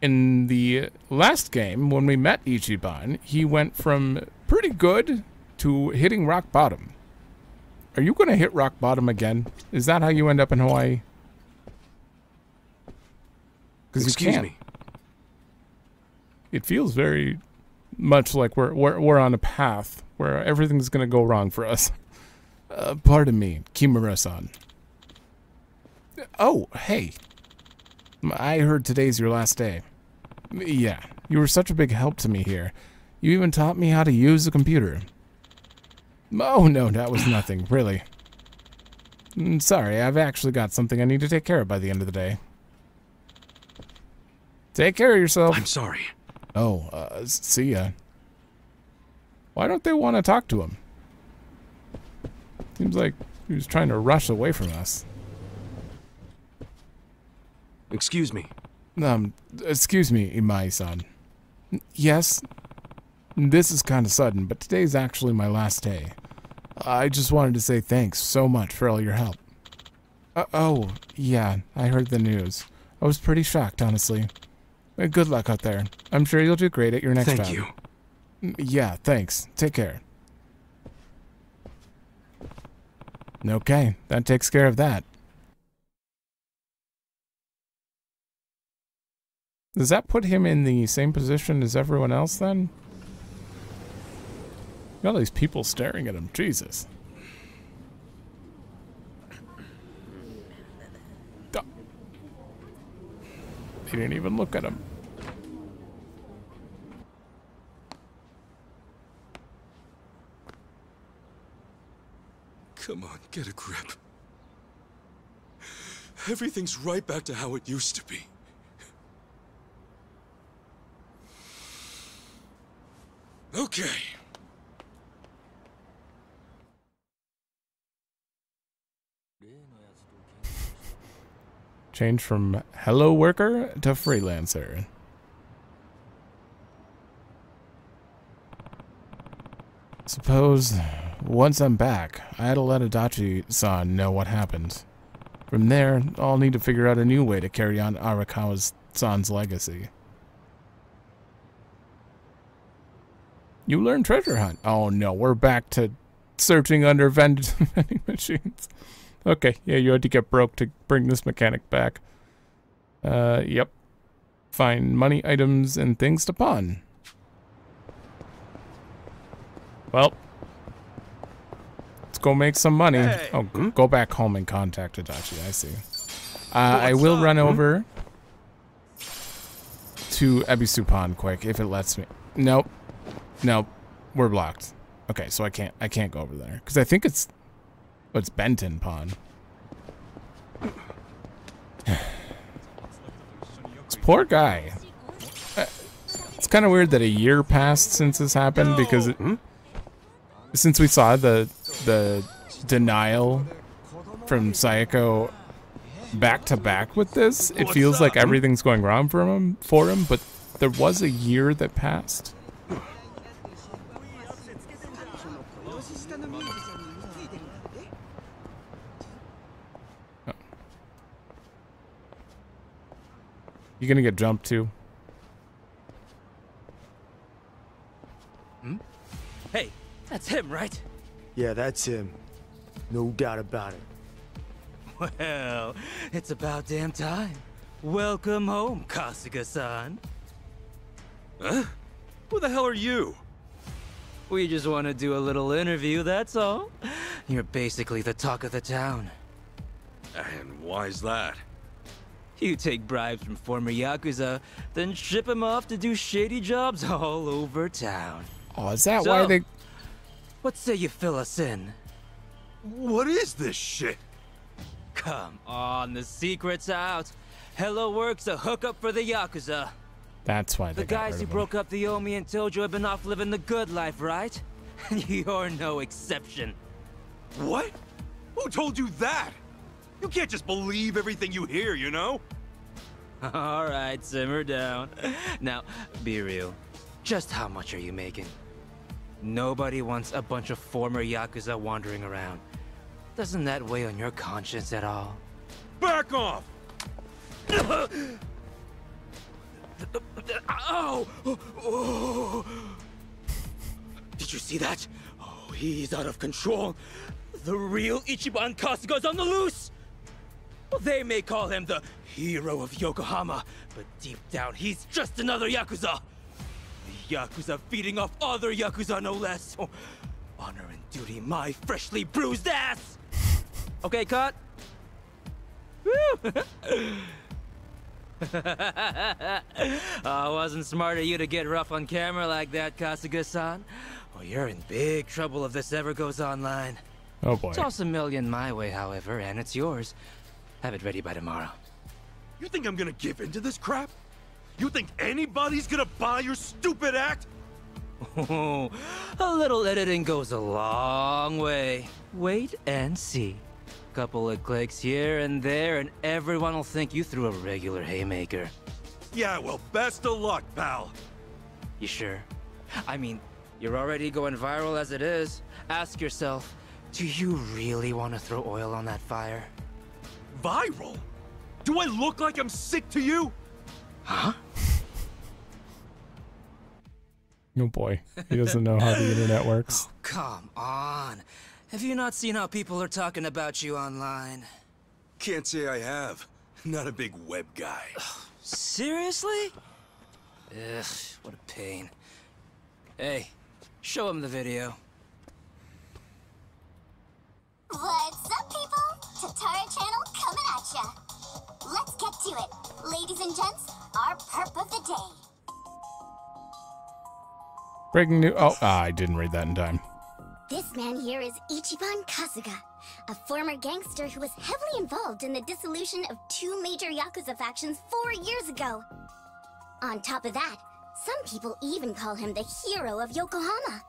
in the last game when we met Ichiban, he went from pretty good to hitting rock bottom. Are you going to hit rock bottom again? Is that how you end up in Hawaii? Because you Excuse can't. me. It feels very much like we're we're, we're on a path where everything's going to go wrong for us. Uh, pardon me, Kimura-san. Oh, hey. I heard today's your last day. Yeah, you were such a big help to me here. You even taught me how to use a computer. Oh, no, that was nothing, really. Sorry, I've actually got something I need to take care of by the end of the day. Take care of yourself. I'm sorry. Oh, uh, see ya. Why don't they want to talk to him? Seems like he was trying to rush away from us. Excuse me. Um, excuse me, Imai-san. Yes, this is kind of sudden, but today's actually my last day. I just wanted to say thanks so much for all your help. Uh, oh, yeah, I heard the news. I was pretty shocked, honestly. Uh, Good luck out there. I'm sure you'll do great at your next Thank job. you. Mm, Yeah, thanks. Take care. Okay, that takes care of that. Does that put him in the same position as everyone else then? Got all these people staring at him. Jesus. They didn't even look at him. Come on, get a grip. Everything's right back to how it used to be. Okay. Change from hello worker to freelancer. Suppose once I'm back, I had to let Adachi-san know what happened. From there, I'll need to figure out a new way to carry on Arakawa-san's legacy. You learn treasure hunt. Oh no, we're back to searching under <laughs> vending machines. Okay, yeah, you had to get broke to bring this mechanic back. Uh, yep. Find money items and things to pawn. Well, let's go make some money. Hey. Oh, g- go back home and contact Adachi. I see. Uh, I will up? run Hmm? over to Ebisu Pawn quick if it lets me. Nope. Nope. We're blocked. Okay, so I can't. I can't go over there because I think it's. Oh, it's Benton Pond. <sighs> this poor guy. Uh, It's kind of weird that a year passed since this happened because it, since we saw the the denial from Saeko back to back with this, it feels like everything's going wrong for him for him. But there was a year that passed. You gonna get jumped too? Hmm? Hey, that's him, right? Yeah, that's him. No doubt about it. Well, it's about damn time. Welcome home, Kasuga-san. Huh? Who the hell are you? We just want to do a little interview, that's all. You're basically the talk of the town. And why's that? You take bribes from former Yakuza, then ship them off to do shady jobs all over town. Oh, is that why they? What say you fill us in? What is this shit? Come on, the secret's out. Hello Works a hookup for the Yakuza. That's why they The got guys rid who of him. broke up the Omi and Tojo have been off living the good life, right? <laughs> You're no exception. What? Who told you that? You can't just believe everything you hear, you know? <laughs> All right, simmer down. <laughs> Now, be real. Just how much are you making? Nobody wants a bunch of former Yakuza wandering around. Doesn't that weigh on your conscience at all? Back off! <laughs> Ow! Oh. <gasps> Did you see that? Oh, he's out of control. The real Ichiban Kasuga's on the loose! Well, they may call him the hero of Yokohama, but deep down, he's just another Yakuza. The Yakuza feeding off other Yakuza, no less. Oh, honor and duty, my freshly bruised ass! Okay, cut. Woo! <laughs> oh, wasn't smart of you to get rough on camera like that, Kasuga-san. Well, you're in big trouble if this ever goes online. Oh boy. Toss a million my way, however, and it's yours. Have it ready by tomorrow. You think I'm gonna give in to this crap? You think anybody's gonna buy your stupid act? Oh, <laughs> a little editing goes a long way. Wait and see. Couple of clicks here and there, and everyone will think you threw a regular haymaker. Yeah, well, best of luck, pal. You sure? I mean, you're already going viral as it is. Ask yourself, do you really want to throw oil on that fire? Viral? Do I look like I'm sick to you? Huh? <laughs> oh boy. He doesn't know how the internet <laughs> works. Oh, Come on. Have you not seen how people are talking about you online? Can't say I have. Not a big web guy. Seriously? Ugh, what a pain. Hey, show him the video. What's up, people? Tatara Channel coming at ya. Let's get to it. Ladies and gents, our perp of the day. Breaking news. Oh, ah, I didn't read that in time. This man here is Ichiban Kasuga, a former gangster who was heavily involved in the dissolution of two major Yakuza factions four years ago. On top of that, some people even call him the hero of Yokohama.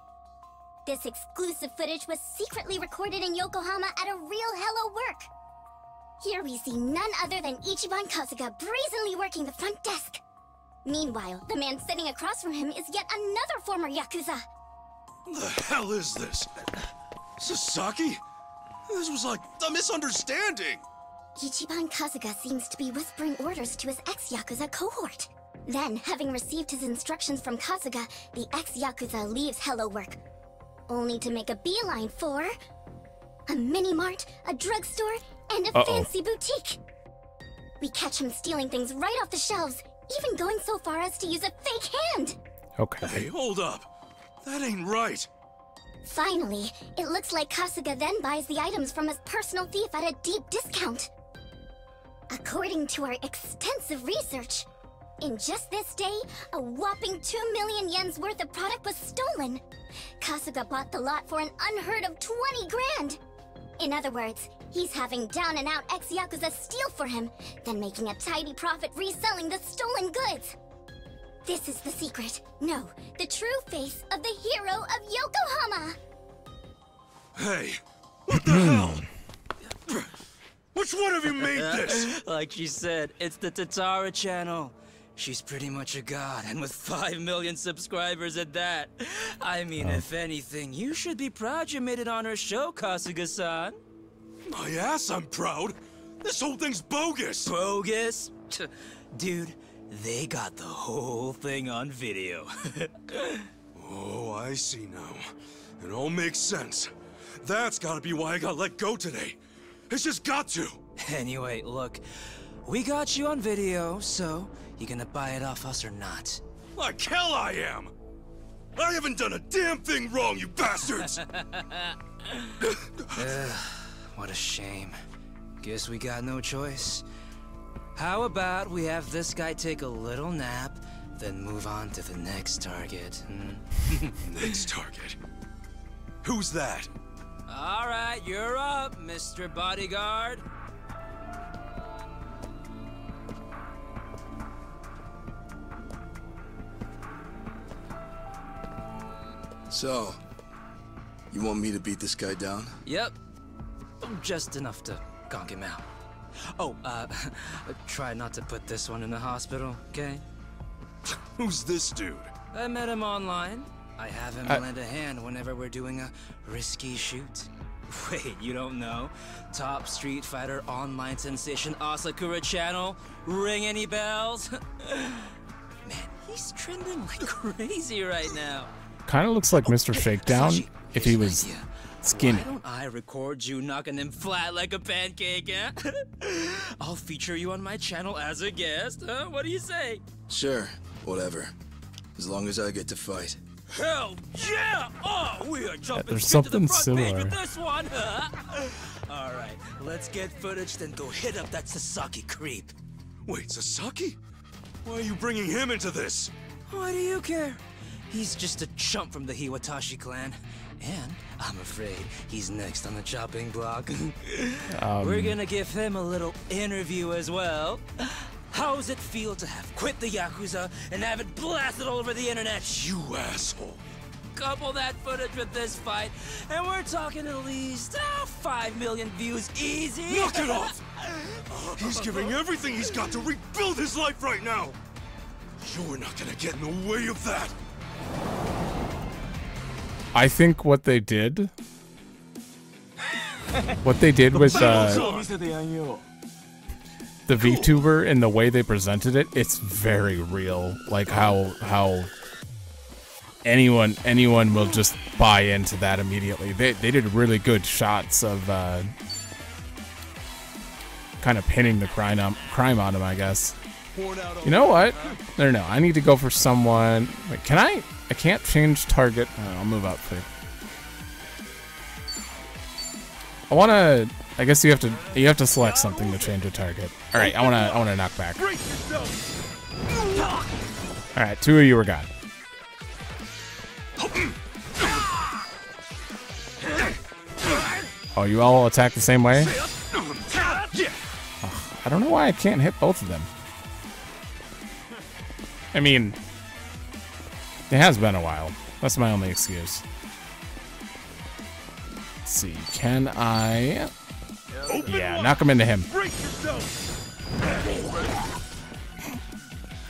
This exclusive footage was secretly recorded in Yokohama at a real Hello Work. Here we see none other than Ichiban Kasuga brazenly working the front desk. Meanwhile, the man sitting across from him is yet another former Yakuza. The hell is this? Sasaki? This was like a misunderstanding. Ichiban Kasuga seems to be whispering orders to his ex-Yakuza cohort. Then, having received his instructions from Kasuga, the ex-Yakuza leaves Hello Work, only to make a beeline for... a mini-mart, a drugstore, and a Uh-oh. fancy boutique. We catch him stealing things right off the shelves, even going so far as to use a fake hand. Okay. Hey, hold up. That ain't right. Finally, it looks like Kasuga then buys the items from his personal thief at a deep discount. According to our extensive research, in just this day, a whopping 2 million yen's worth of product was stolen. Kasuga bought the lot for an unheard of 20 grand. In other words, he's having down and out ex Yakuza steal for him, then making a tidy profit reselling the stolen goods. This is the secret. No, the true face of the hero of Yokohama. Hey, what the hmm. hell? Which one of you made this? <laughs> like she said, it's the Tatara channel. She's pretty much a god, and with 5 million subscribers at that. I mean, if anything, you should be proud you made it on her show, Kasuga-san. My ass, I'm proud. This whole thing's bogus. Bogus? Dude, they got the whole thing on video. <laughs> Oh, I see now. It all makes sense. That's gotta be why I got let go today. It's just got to. anyway, look, we got you on video, so you gonna buy it off us or not? Like hell I am. I haven't done a damn thing wrong, you bastards. <laughs> <laughs> What a shame. Guess we got no choice. How about we have this guy take a little nap, then move on to the next target? hmm? <laughs> Next target. Who's that? All right, you're up, Mr. Bodyguard. So, you want me to beat this guy down? Yep. Just enough to conk him out. Oh, uh, <laughs> try not to put this one in the hospital, okay? <laughs> Who's this dude? I met him online. I have him Uh, lend a hand whenever we're doing a risky shoot. <laughs> Wait, you don't know? Top Street Fighter online sensation Asakura channel? Ring any bells? Man, he's trending like crazy right now. Kind of looks like Mr. Shakedown if he was skinny. Why don't I record you knocking him flat like a pancake, eh? <laughs> I'll feature you on my channel as a guest, huh? What do you say? Sure, whatever. As long as I get to fight. Hell yeah! Oh, we are jumping there's straight to something the front page similar. with this one. <laughs> All right, let's get footage, then go hit up that Sasaki creep. Wait, Sasaki? Why are you bringing him into this? Why do you care? He's just a chump from the Hiwatashi clan. And I'm afraid he's next on the chopping block. <laughs> Um, We're gonna give him a little interview as well. How's it feel to have quit the Yakuza and have it blasted all over the internet? You asshole. Couple that footage with this fight, and we're talking at least uh, 5 million views easy. Knock it off! <laughs> He's giving everything he's got to rebuild his life right now! You're not gonna get in the way of that! I think what they did, what they did with uh, the VTuber and the way they presented it, it's very real. Like how how anyone anyone will just buy into that immediately. They they did really good shots of uh, kind of pinning the crime on crime on him. I guess. You know what? No, no. I need to go for someone. Wait, can I? I can't change target. Oh, I'll move up for. I want to. I guess you have to. You have to select something to change a target. All right. I want to. I want to knock back. All right. Two of you are gone. Oh, you all attack the same way? I don't know why I can't hit both of them. I mean, it has been a while. That's my only excuse. Let's see, can I? Yeah, knock him into him.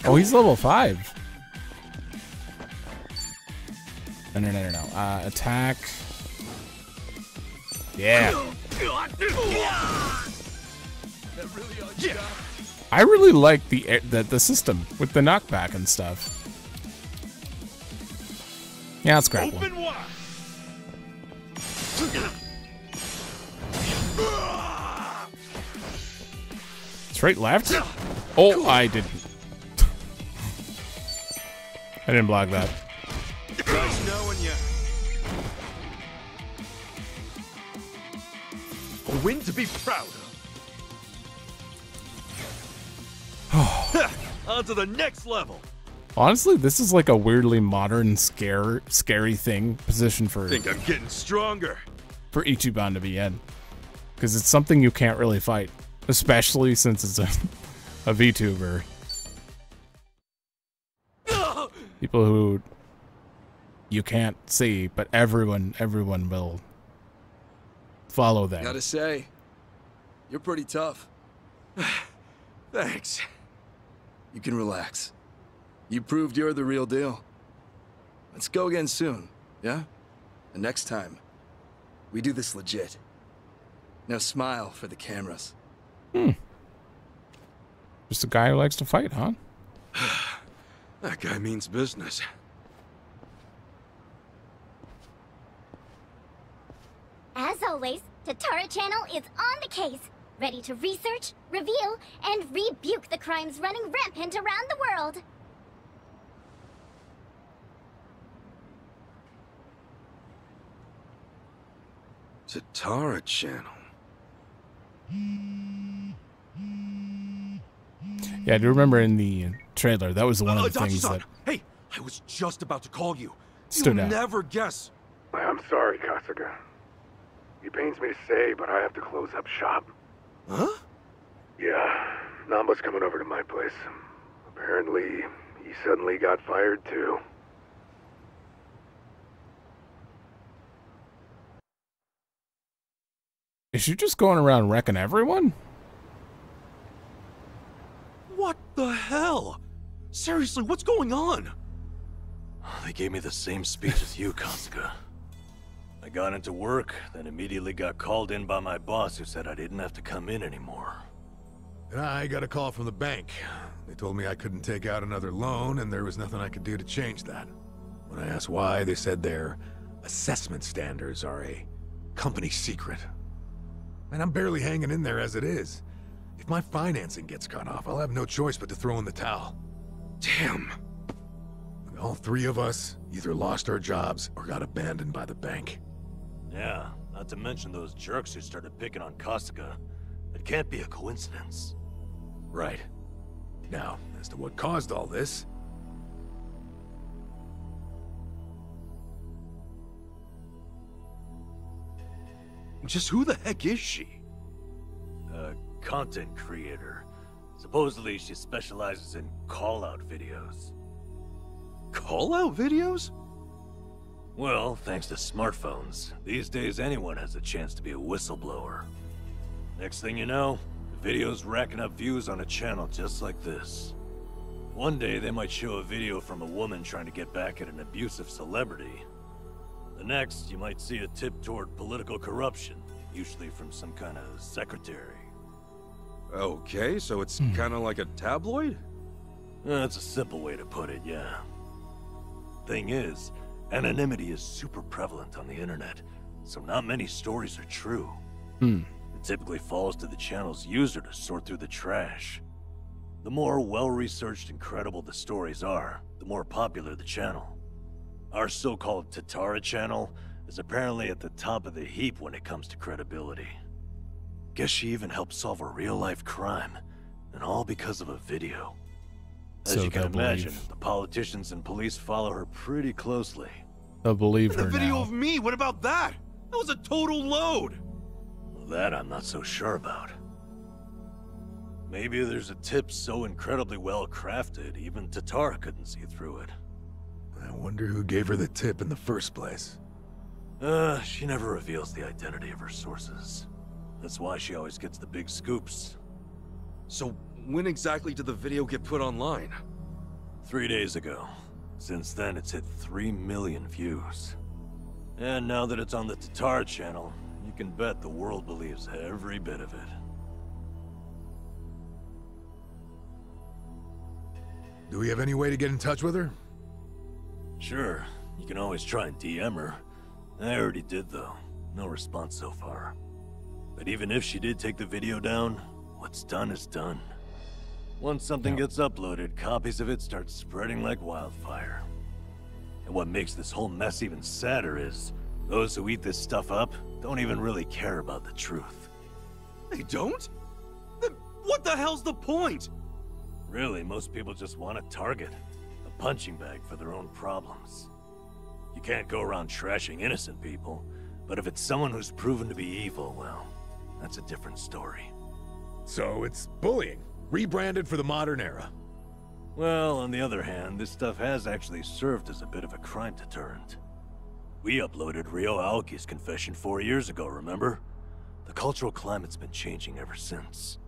Oh, he's level five. No, no, no, no, no. Uh, attack. Yeah. I really like the air- the the system with the knockback and stuff. Yeah, let's grab one. Straight left? Oh, I didn't. I didn't block that. Nice knowing you. A win to be proud of. <sighs> On to the next level. Honestly, this is like a weirdly modern, scare, scary thing position for Think I'm getting stronger. for Ichiban to be in, because it's something you can't really fight, especially since it's a, <laughs> a VTuber. <gasps> People who you can't see, but everyone, everyone will follow them. Gotta say, you're pretty tough. <sighs> Thanks. You can relax. You proved you're the real deal. Let's go again soon, yeah? And next time, we do this legit. Now smile for the cameras. Hmm. Just a guy who likes to fight, huh? <sighs> That guy means business. As always, Tatara Channel is on the case, ready to research, reveal, and rebuke the crimes running rampant around the world. Tatara Channel. Yeah, I do remember in the trailer that was one of Uh, the things that Hey, I was just about to call you. Stood You'll out. never guess. I'm sorry, Kasuga. It pains me to say, but I have to close up shop. Huh? Yeah, Nanba's coming over to my place. Apparently, he suddenly got fired too. Is she just going around wrecking everyone? What the hell? Seriously, what's going on? They gave me the same speech as you, Kasuga. I got into work, then immediately got called in by my boss who said I didn't have to come in anymore. And I got a call from the bank. They told me I couldn't take out another loan, and there was nothing I could do to change that. When I asked why, they said their assessment standards are a company secret. And I'm barely hanging in there as it is. If my financing gets cut off, I'll have no choice but to throw in the towel. Damn. All three of us either lost our jobs or got abandoned by the bank. Yeah, not to mention those jerks who started picking on Kasuga. It can't be a coincidence. Right. Now, as to what caused all this... Just who the heck is she? A content creator. Supposedly she specializes in call-out videos. Call-out videos? Well, thanks to smartphones, these days anyone has a chance to be a whistleblower. Next thing you know, the video's racking up views on a channel just like this. One day they might show a video from a woman trying to get back at an abusive celebrity. The next, you might see a tip toward political corruption, usually from some kind of secretary. Okay, so it's kind of like a tabloid? That's a simple way to put it, yeah. Thing is, anonymity is super prevalent on the internet, so not many stories are true. Hmm. It typically falls to the channel's user to sort through the trash. The more well-researched and credible the stories are, the more popular the channel. Our so-called Tatara channel is apparently at the top of the heap when it comes to credibility. Guess she even helped solve a real-life crime, and all because of a video. As So you can imagine, believe- the politicians and police follow her pretty closely. They'll believe The her video now. of me, what about that? That was a total load! Well, that I'm not so sure about. Maybe there's a tip so incredibly well crafted, even Tatara couldn't see through it. I wonder who gave her the tip in the first place. Uh, she never reveals the identity of her sources. That's why she always gets the big scoops. So, when exactly did the video get put online? Three days ago. Since then, it's hit 3 million views. And now that it's on the Tatara channel, you can bet the world believes every bit of it. Do we have any way to get in touch with her? Sure, you can always try and DM her. I already did, though. No response so far. But even if she did take the video down, what's done is done. Once something gets uploaded, copies of it start spreading like wildfire. And what makes this whole mess even sadder is, those who eat this stuff up don't even really care about the truth. They don't? Then what the hell's the point? Really, most people just want a target, a punching bag for their own problems. You can't go around trashing innocent people, but if it's someone who's proven to be evil, well, that's a different story. So it's bullying, rebranded for the modern era. Well, on the other hand, this stuff has actually served as a bit of a crime deterrent. We uploaded Ryo Aoki's confession four years ago, remember? The cultural climate's been changing ever since.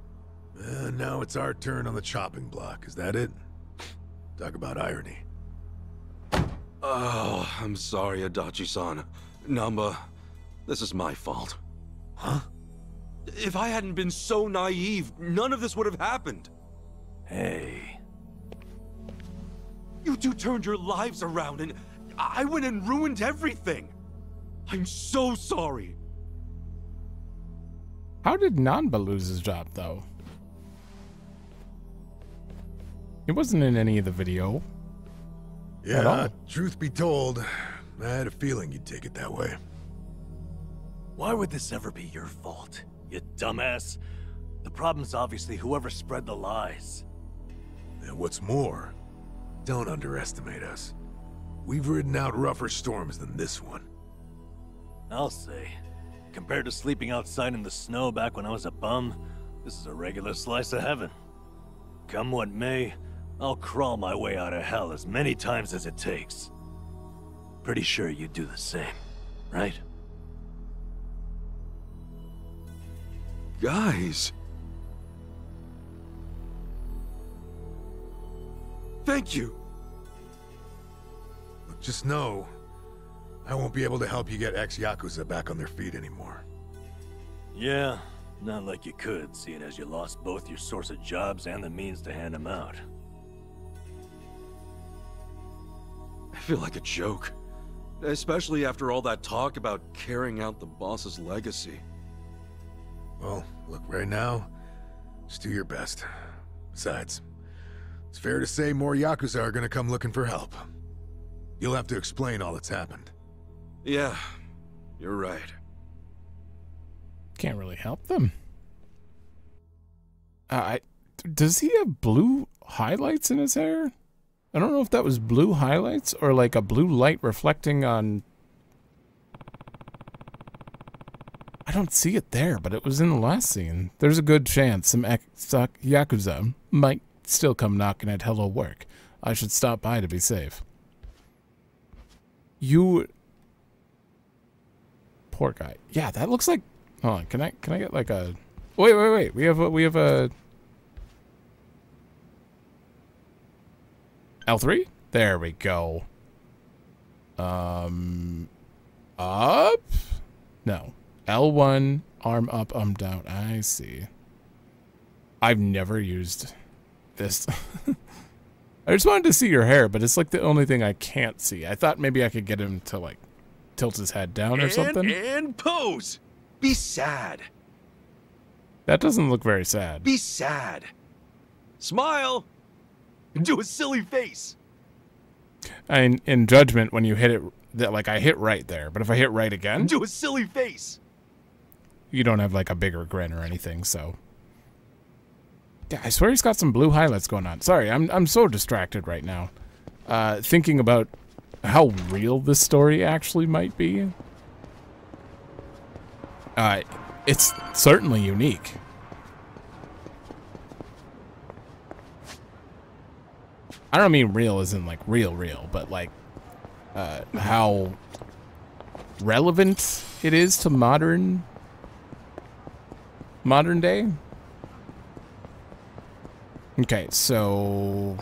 Uh, now it's our turn on the chopping block. Is that it? Talk about irony. Oh, I'm sorry, Adachi-san. Nanba, this is my fault. Huh? If I hadn't been so naive, none of this would have happened. Hey, You two turned your lives around and I went and ruined everything. I'm so sorry. How did Nanba lose his job, though? He wasn't in any of the video. At all. Yeah, truth be told, I had a feeling you'd take it that way. why would this ever be your fault, you dumbass? The problem's obviously whoever spread the lies. And what's more, don't underestimate us. We've ridden out rougher storms than this one. I'll say. Compared to sleeping outside in the snow back when I was a bum, this is a regular slice of heaven. Come what may, I'll crawl my way out of hell as many times as it takes. Pretty sure you'd do the same, right? Guys. Thank you. Look, just know, I won't be able to help you get ex-Yakuza back on their feet anymore. Yeah, not like you could, seeing as you lost both your source of jobs and the means to hand them out. I feel like a joke. Especially after all that talk about carrying out the boss's legacy. Well, look, right now, just do your best. Besides, it's fair to say more Yakuza are gonna come looking for help. You'll have to explain all that's happened. Yeah, you're right. Can't really help them. Uh, I does he have blue highlights in his hair? I don't know if that was blue highlights or like a blue light reflecting on. I don't see it there, but it was in the last scene. There's a good chance some Yakuza might still come knocking at Hello Work. I should stop by to be safe. You... Poor guy. Yeah, that looks like... Hold on, can I, can I get like a... Wait, wait, wait. We have a, we have a... L3? There we go. Um... Up? No. L1, arm up, arm down. I see. I've never used this. <laughs> I just wanted to see your hair, but it's like the only thing I can't see. I thought maybe I could get him to like tilt his head down or and, something. And pose. Be sad. That doesn't look very sad. Be sad. Smile. And do a silly face. I in, in judgment when you hit it that like I hit right there, but if I hit right again, do a silly face. You don't have like a bigger grin or anything, so yeah, I swear he's got some blue highlights going on. Sorry, I'm I'm so distracted right now. Uh, thinking about how real this story actually might be. Uh, it's certainly unique. I don't mean real as in like real real, but like uh, how relevant it is to modern modern day. Okay, so...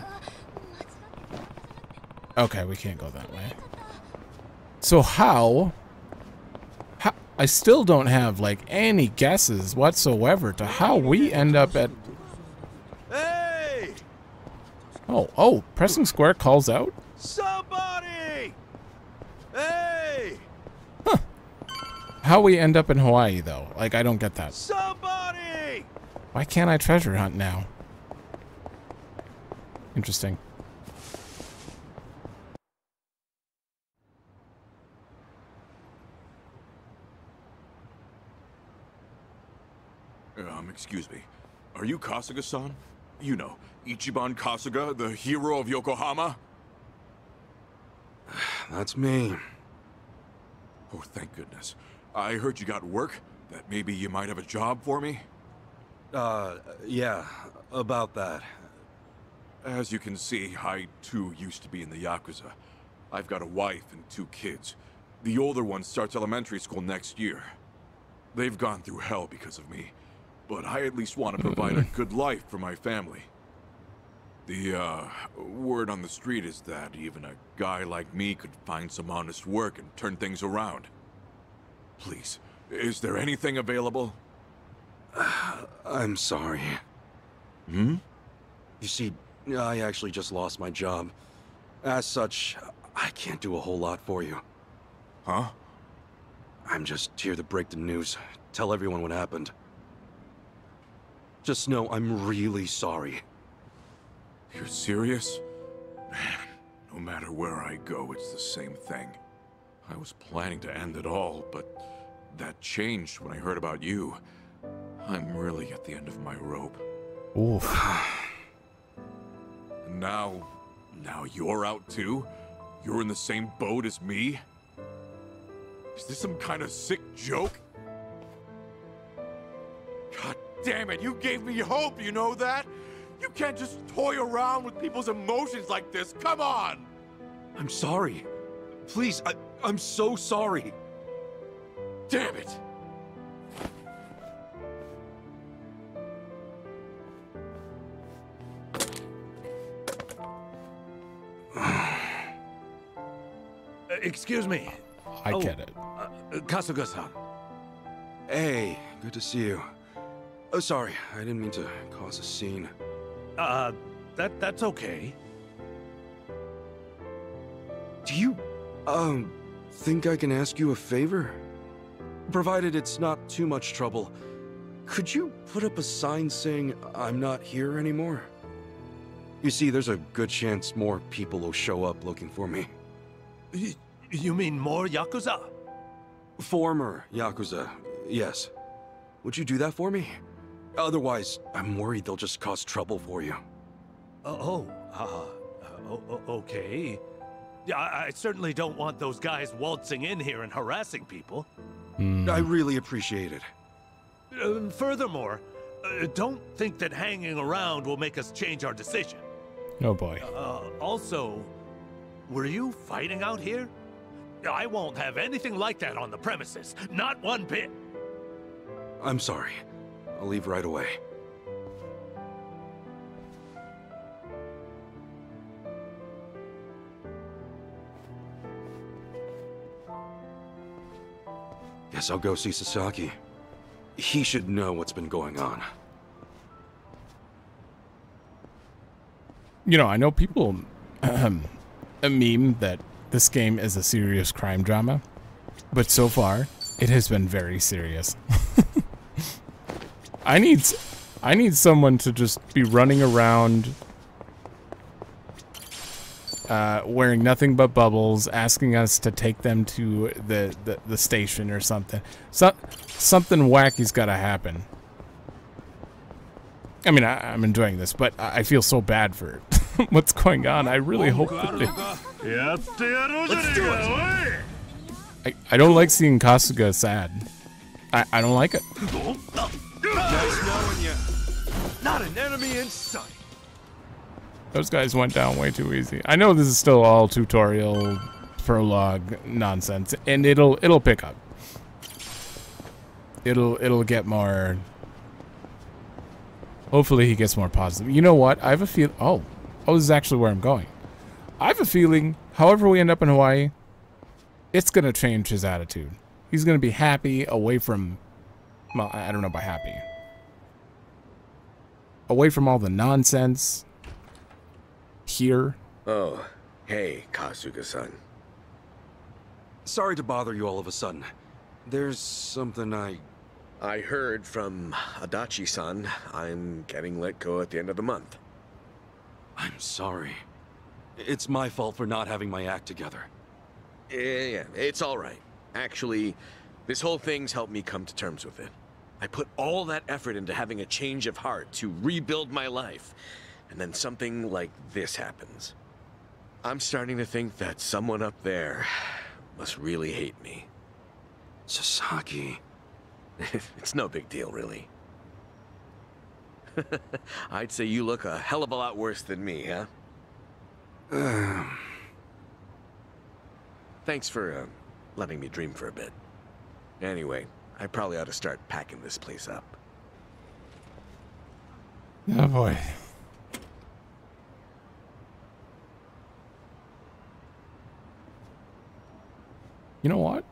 Okay, we can't go that way. So how... how... I still don't have, like, any guesses whatsoever to how we end up at... Hey! Oh, oh, pressing square calls out? Somebody! Hey! Huh. How we end up in Hawaii, though? Like, I don't get that. Somebody! Why can't I treasure hunt now? Interesting. Um, excuse me. Are you Kasuga-san? You know, Ichiban Kasuga, the hero of Yokohama? <sighs> That's me. Oh, thank goodness. I heard you got work, that maybe you might have a job for me? Uh, yeah, about that. As you can see, I too used to be in the Yakuza. I've got a wife and two kids. The older one starts elementary school next year. They've gone through hell because of me, but I at least want to provide a good life for my family. The, uh, word on the street is that even a guy like me could find some honest work and turn things around. Please, is there anything available? <sighs> I'm sorry. Hmm? You see, I actually just lost my job. As such, I can't do a whole lot for you. Huh? I'm just here to break the news, tell everyone what happened. Just know I'm really sorry. You're serious? Man, no matter where I go, it's the same thing. I was planning to end it all, but that changed when I heard about you. I'm really at the end of my rope. Oof. <sighs> And now, now you're out too? You're in the same boat as me? Is this some kind of sick joke? God damn it, you gave me hope, you know that? You can't just toy around with people's emotions like this, come on! I'm sorry. Please, I, I'm so sorry. Damn it! <sighs> Excuse me. I Oh, get it. Uh, Kasuga-san. Hey, good to see you. Oh, sorry, I didn't mean to cause a scene. Uh, that that's okay. Do you, um, think I can ask you a favor? Provided it's not too much trouble, could you put up a sign saying I'm not here anymore? You see, there's a good chance more people will show up looking for me. Y you mean more Yakuza? Former Yakuza, yes. Would you do that for me? Otherwise, I'm worried they'll just cause trouble for you. Oh, uh, uh, o- o- okay. Yeah, I, I certainly don't want those guys waltzing in here and harassing people. I really appreciate it. Uh, furthermore, uh, don't think that hanging around will make us change our decision. Oh boy. Uh, also, were you fighting out here? I won't have anything like that on the premises. Not one bit. I'm sorry. I'll leave right away. Guess I'll go see Sasaki. He should know what's been going on. You know, I know people <clears throat> meme that this game is a serious crime drama, but so far it has been very serious. <laughs> I need I need someone to just be running around uh, wearing nothing but bubbles, asking us to take them to the, the, the station or something. So, something wacky's got to happen. I mean, I, I'm enjoying this, but I I feel so bad for <laughs> what's going on. I really hope that they, Let's do it! I, I don't like seeing Kasuga sad. I, I don't like it. Nice knowing you. Not an enemy in sight. Those guys went down way too easy. I know this is still all tutorial prologue nonsense, and it'll it'll pick up. It'll it'll get more. Hopefully, he gets more positive. You know what? I have a feel. Oh, oh, this is actually where I'm going. I have a feeling. However, we end up in Hawaii, it's gonna change his attitude. He's gonna be happy away from. Well, I I don't know about happy. Away from all the nonsense. Here. Oh, hey, Kasuga-san. Sorry to bother you all of a sudden. There's something I... I heard from Adachi-san I'm getting let go at the end of the month. I'm sorry. It's my fault for not having my act together. Yeah, yeah, it's all right. Actually, this whole thing's helped me come to terms with it. I put all that effort into having a change of heart to rebuild my life, and then something like this happens. I'm starting to think that someone up there must really hate me. Sasaki. <laughs> it's no big deal, really. <laughs> I'd say you look a hell of a lot worse than me, huh? Um, <sighs> Thanks for uh, letting me dream for a bit. Anyway, I probably ought to start packing this place up. Oh boy. You know what?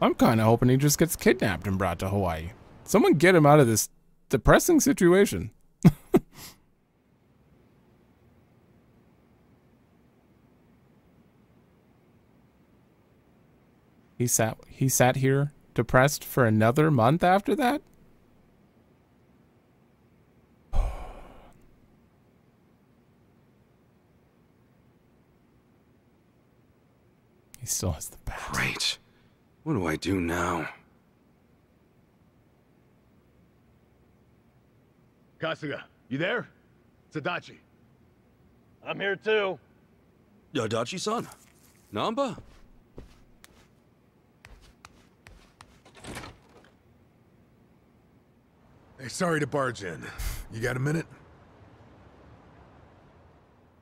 I'm kind of hoping he just gets kidnapped and brought to Hawaii. Someone get him out of this depressing situation. <laughs> he sat he sat here depressed for another month after that? <sighs> He still has the bat. Great. What do I do now? Kasuga, you there? Sadachi. I'm here too. Adachi-san? Nanba? Hey, sorry to barge in. You got a minute?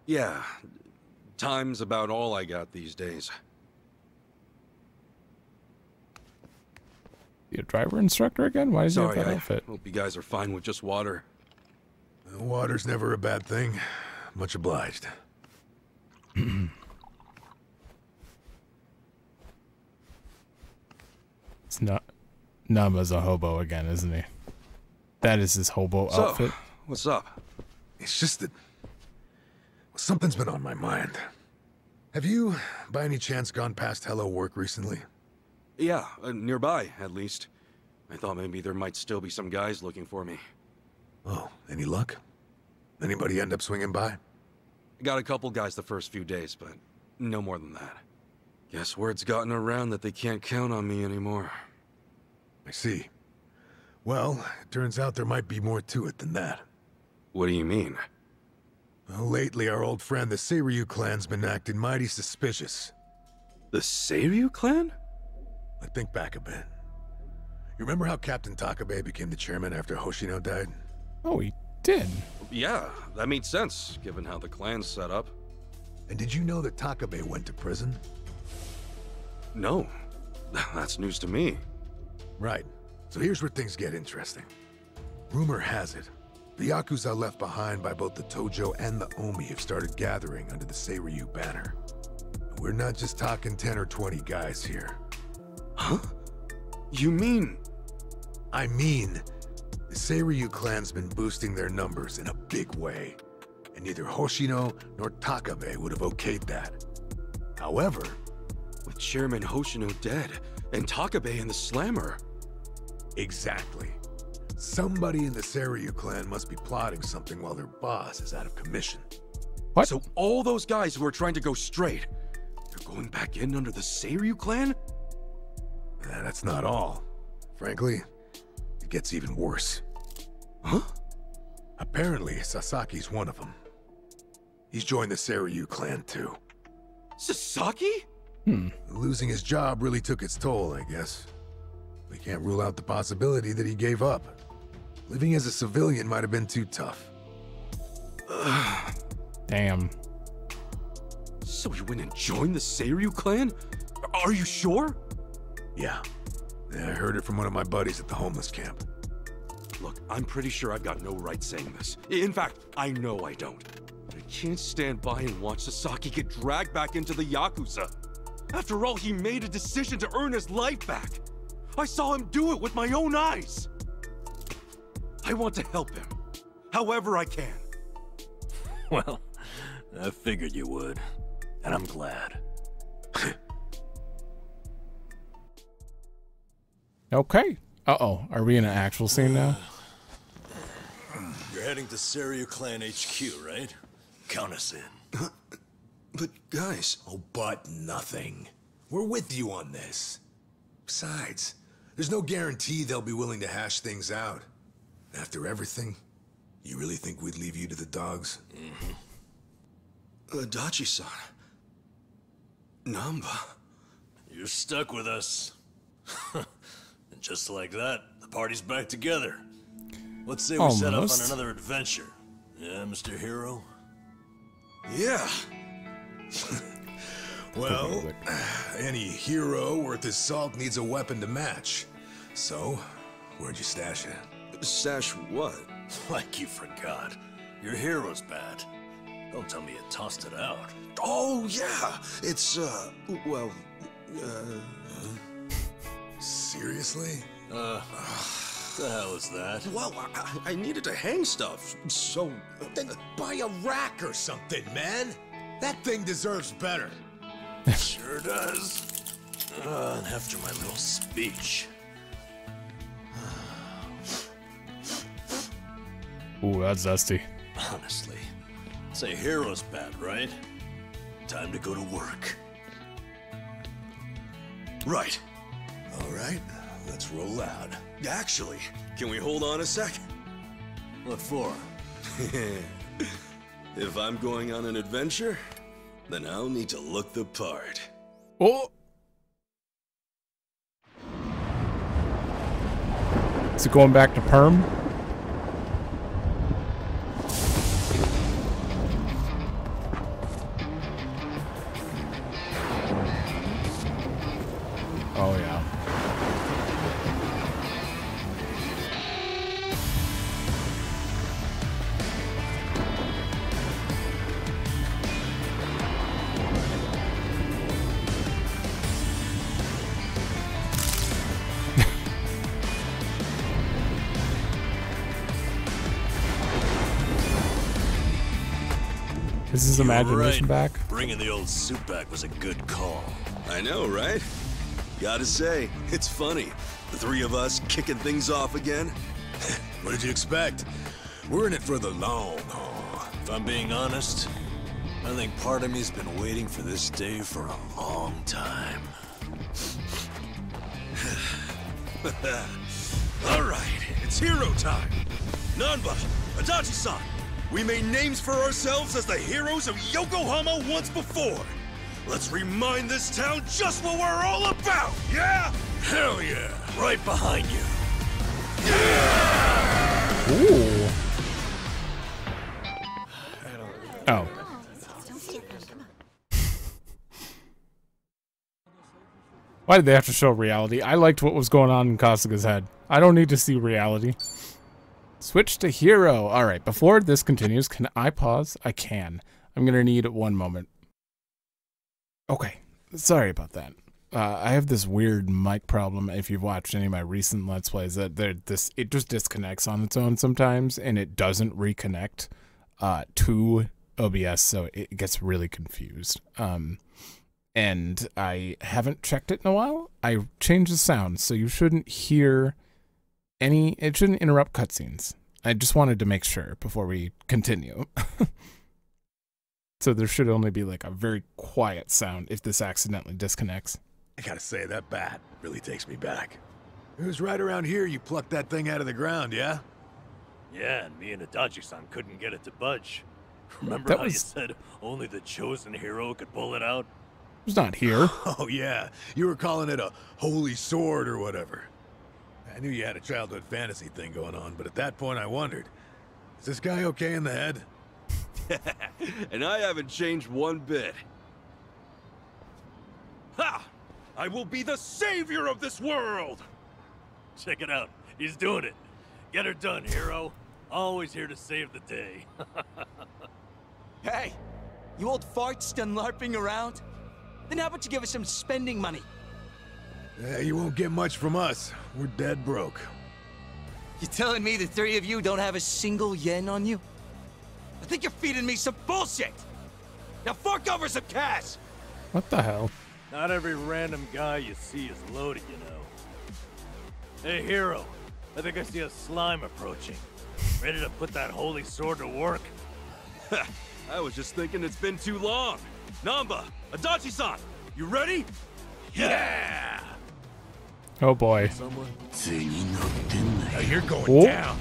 Yeah. Time's about all I got these days. Your driver instructor again? Why does he Sorry, have that I outfit? hope you guys are fine with just water. Water's never a bad thing. Much obliged. <clears throat> It's not. Nanba's a hobo again, isn't he? That is his hobo So, outfit. what's up? It's just that well, something's been on my mind. Have you, by any chance, gone past Hello Work recently? Yeah, uh, nearby, at least. I thought maybe there might still be some guys looking for me. Oh, any luck? Anybody end up swinging by? Got a couple guys the first few days, but no more than that. Guess word's gotten around that they can't count on me anymore. I see. Well, it turns out there might be more to it than that. What do you mean? Well, lately our old friend the Seiryu clan's been acting mighty suspicious. The Seiryu clan? I think back a bit. You remember how Captain Takabe became the chairman after Hoshino died? Oh, he did. Yeah, that made sense, given how the clan's set up. And did you know that Takabe went to prison? No. <laughs> That's news to me. Right. So here's where things get interesting. Rumor has it, the Yakuza left behind by both the Tojo and the Omi have started gathering under the Seiryu banner. We're not just talking 10 or 20 guys here. Huh? You mean... I mean, the Seiryu clan's been boosting their numbers in a big way, and neither Hoshino nor Takabe would have okayed that. However, with Chairman Hoshino dead, and Takabe in the slammer. Exactly. Somebody in the Seiryu clan must be plotting something while their boss is out of commission. What? So all those guys who are trying to go straight, they're going back in under the Seiryu clan? Uh, that's not all. Frankly, it gets even worse. Huh? Apparently, Sasaki's one of them. He's joined the Seiryu clan too. Sasaki? Hmm. Losing his job really took its toll, I guess. We can't rule out the possibility that he gave up. Living as a civilian might have been too tough. <sighs> Damn. So you went and joined the Seiryu clan? Are you sure? Yeah. yeah. I heard it from one of my buddies at the homeless camp. Look, I'm pretty sure I've got no right saying this. In fact, I know I don't. But I can't stand by and watch Sasaki get dragged back into the Yakuza. After all, he made a decision to earn his life back. I saw him do it with my own eyes. I want to help him, however I can. <laughs> Well, I figured you would, and I'm glad. <laughs> Okay. Uh-oh. Are we in an actual scene now? <sighs> You're heading to Seiryu Clan HQ, right? Count us in. <coughs> But guys... Oh, but nothing. We're with you on this. Besides, there's no guarantee they'll be willing to hash things out. After everything, you really think we'd leave you to the dogs? Mm-hmm. Adachi-san. Nanba. You're stuck with us. <laughs> and just like that, the party's back together. Let's say we set up on another adventure. Yeah, Mr. Hero? Yeah. <laughs> Well, <sighs> any hero worth his salt needs a weapon to match. So, where'd you stash it? Stash what? <laughs> Like you forgot. Your hero's bat. Don't tell me you tossed it out. Oh, yeah. It's, uh, well, uh... Seriously? Uh, <sighs> the hell is that? Well, I, I needed to hang stuff, so... Then buy a rack or something, man. That thing deserves better. <laughs> sure does. Uh, and after my little speech. <sighs> Ooh, that's zesty. Honestly, say hero's bad, right? Time to go to work. Right. All right, let's roll out. Actually, can we hold on a sec? What for? <laughs> if I'm going on an adventure, then I'll need to look the part. Oh! Is it going back to perm? His imagination right. back? Bringing the old suit back was a good call. I know, right? Gotta say, it's funny. The three of us kicking things off again. <laughs> what did you expect? We're in it for the long haul. If I'm being honest, I think part of me's been waiting for this day for a long time. <laughs> All right, it's hero time. Nanba, Adachi-san, we made names for ourselves as the heroes of Yokohama once before. Let's remind this town just what we're all about, yeah? Hell yeah! Right behind you. Ooh. Oh. Why did they have to show reality? I liked what was going on in Kasuga's head. I don't need to see reality. Switch to hero. All right, before this continues, can I pause? I can. I'm going to need one moment. Okay, sorry about that. Uh, I have this weird mic problem. If you've watched any of my recent Let's Plays, that this it just disconnects on its own sometimes, and it doesn't reconnect uh, to OBS, so it gets really confused. Um, and I haven't checked it in a while. I changed the sound, so you shouldn't hear any. It shouldn't interrupt cutscenes. I just wanted to make sure before we continue. <laughs> so there should only be like a very quiet sound if this accidentally disconnects. I gotta say, that bat really takes me back. It was right around here you plucked that thing out of the ground, yeah? Yeah, and me and Adachi-san couldn't get it to budge. Remember That how was- you said only the chosen hero could pull it out? It's not here. <laughs> Oh, yeah. You were calling it a holy sword or whatever. I knew you had a childhood fantasy thing going on, but at that point I wondered, is this guy okay in the head? <laughs> and I haven't changed one bit. Ha! I will be the savior of this world! Check it out. He's doing it. Get her done, hero. Always here to save the day. <laughs> Hey, you old farts done LARPing around? Then how about you give us some spending money? Yeah, you won't get much from us. We're dead broke. You telling me the three of you don't have a single yen on you? I think you're feeding me some bullshit! Now fork over some cash! What the hell? Not every random guy you see is loaded, you know. Hey, hero. I think I see a slime approaching. Ready to put that holy sword to work? <laughs> I was just thinking it's been too long. Nanba, Adachi-san, you ready? Yeah! Oh boy. Now you're going Oh. down.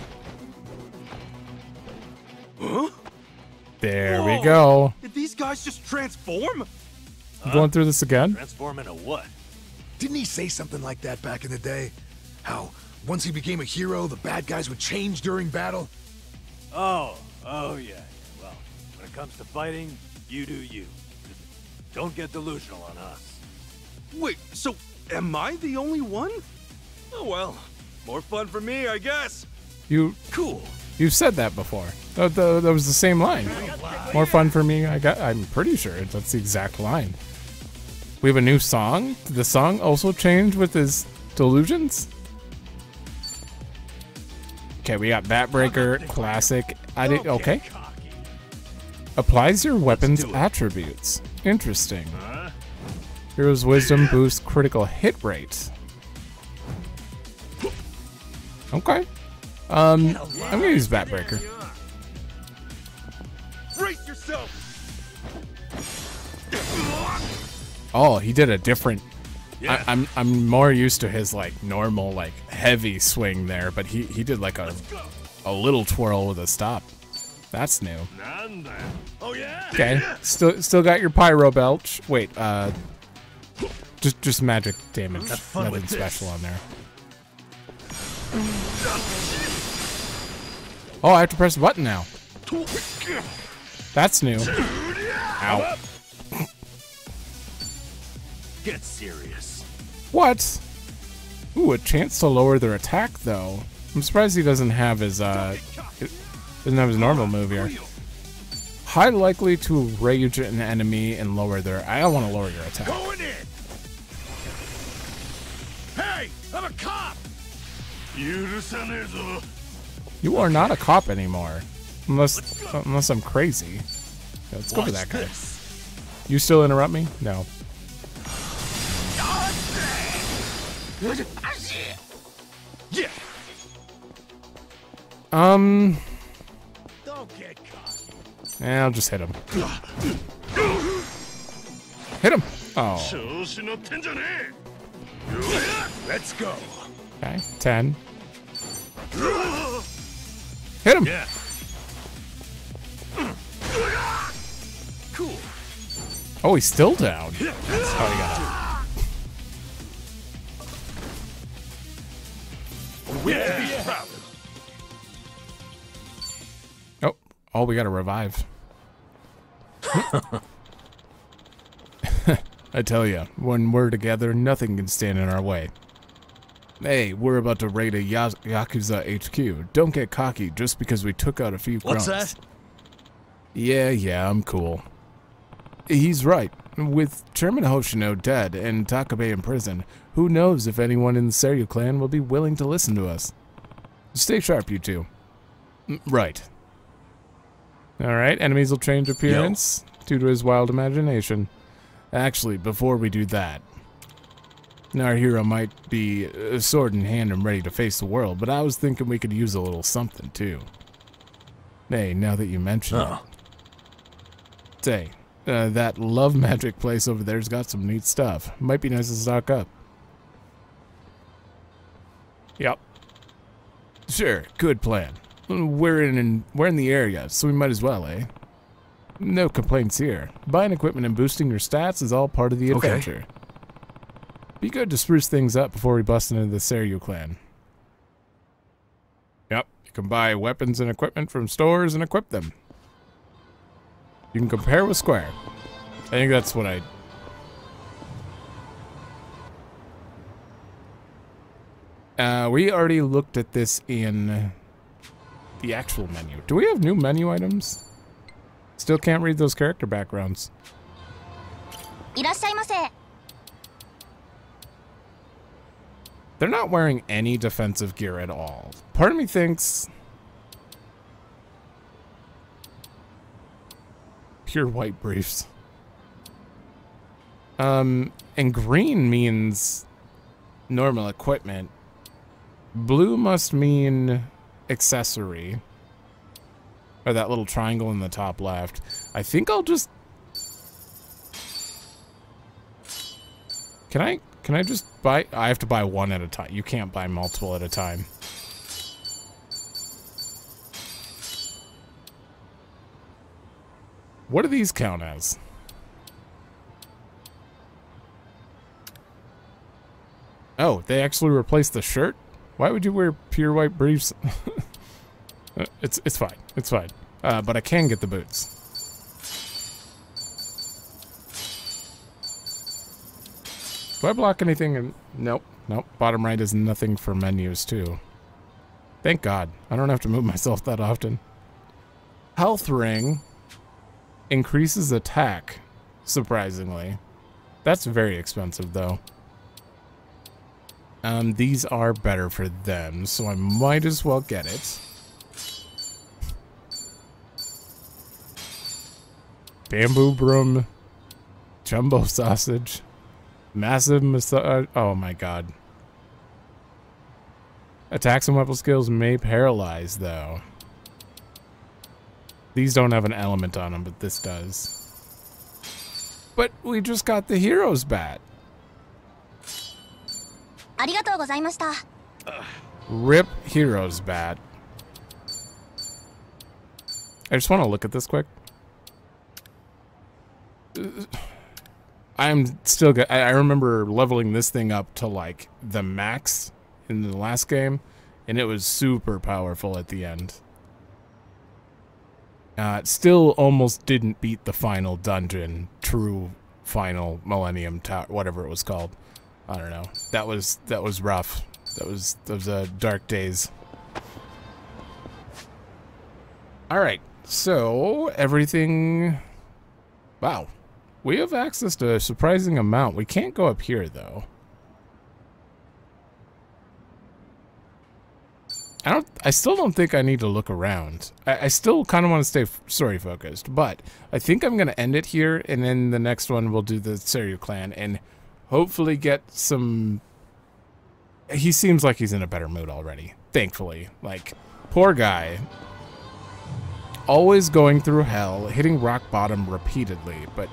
Huh? There Whoa! we go. Did these guys just transform? You going through this again? Transform into what? Didn't he say something like that back in the day? How once he became a hero, the bad guys would change during battle? Oh, oh yeah. yeah. Well, when it comes to fighting, you do you. Don't get delusional on us. Wait, so am I the only one? Oh well, more fun for me, I guess. You Cool. you've said that before. That, that, that was the same line. More fun for me. I got. I'm pretty sure that's the exact line. We have a new song. Did the song also change with his delusions? Okay, we got Batbreaker, classic. I did okay. Applies your weapon's attributes. Interesting. Hero's wisdom boosts critical hit rate. Okay. Um, I'm gonna use Batbreaker. Brace yourself. Oh, he did a different. Yeah. I, I'm I'm more used to his like normal like heavy swing there, but he he did like a a little twirl with a stop. That's new. Oh yeah. Okay, still still got your pyro belch. Wait, uh, just just magic damage, nothing with this. special on there. Oh, I have to press a button now. That's new. Ow. Get serious. What? Ooh, a chance to lower their attack though. I'm surprised he doesn't have his uh doesn't have his normal move here. High likely to rage an enemy and lower their I don't want to lower your attack. Going in. Hey, I'm a cop. You are not a cop anymore. Unless unless I'm crazy. let's go for that guy. this. You still interrupt me? No. Yeah. Um, Don't get cocky. eh, I'll just hit him. Hit him. Oh, Let's go. okay. Ten. Hit him. Yeah. Cool. Oh, he's still down. Oh, he got it. We have to be proud. Oh, oh, we got to revive. <laughs> I tell you, when we're together, nothing can stand in our way. Hey, we're about to raid a Ya- Yakuza HQ. Don't get cocky just because we took out a few What's that? Yeah, yeah, I'm cool. He's right. With Chairman Hoshino dead and Takabe in prison, who knows if anyone in the Seiryu clan will be willing to listen to us. Stay sharp, you two. Mm, Right. Alright, enemies will change appearance due to his wild imagination. Actually, before we do that, our hero might be uh, sword in hand and ready to face the world, but I was thinking we could use a little something too. Hey, now that you mention Oh. it. Say, uh, that love <laughs> magic place over there's got some neat stuff. Might be nice to stock up. Yep. Sure, good plan. We're in we're in the area, so we might as well, eh? No complaints here. Buying equipment and boosting your stats is all part of the adventure. Okay. Be good to spruce things up before we bust into the Seiryu clan. Yep, you can buy weapons and equipment from stores and equip them. You can compare with Square. I think that's what I. Uh, we already looked at this in the actual menu. Do we have new menu items? Still can't read those character backgrounds. They're not wearing any defensive gear at all. Part of me thinks... Pure white briefs. Um, and green means normal equipment. Blue must mean accessory. Or that little triangle in the top left. I think I'll just. Can I can I just buy I have to buy one at a time. You can't buy multiple at a time. What do these count as? Oh, they actually replaced the shirt? Why would you wear pure white briefs? <laughs> Uh, it's it's fine. It's fine. Uh, but I can get the boots. Do I block anything? In... Nope. Nope. Bottom right is nothing for menus, too. Thank God. I don't have to move <laughs> myself that often. Health ring increases attack, surprisingly. That's very expensive, though. Um, these are better for them, so I might as well get it. bamboo broom, jumbo sausage, massive massage. Oh my god. Attacks and weapon skills may paralyze, though. These don't have an element on them, but this does. But we just got the hero's bat. Rip hero's bat. I just want to look at this quick. I'm still good. I remember leveling this thing up to like the max in the last game, and it was super powerful at the end. Uh, still almost didn't beat the final dungeon, true final Millennium Tower, whatever it was called. I don't know. That was that was rough. That was those uh, dark days. All right, so everything. Wow, we have access to a surprising amount. We can't go up here though. I don't. I still don't think I need to look around. I, I still kind of want to stay story focused, but I think I'm going to end it here, and then the next one we'll do the Seiryu clan, and hopefully get some... He seems like he's in a better mood already, thankfully. Like, poor guy. Always going through hell, hitting rock bottom repeatedly, but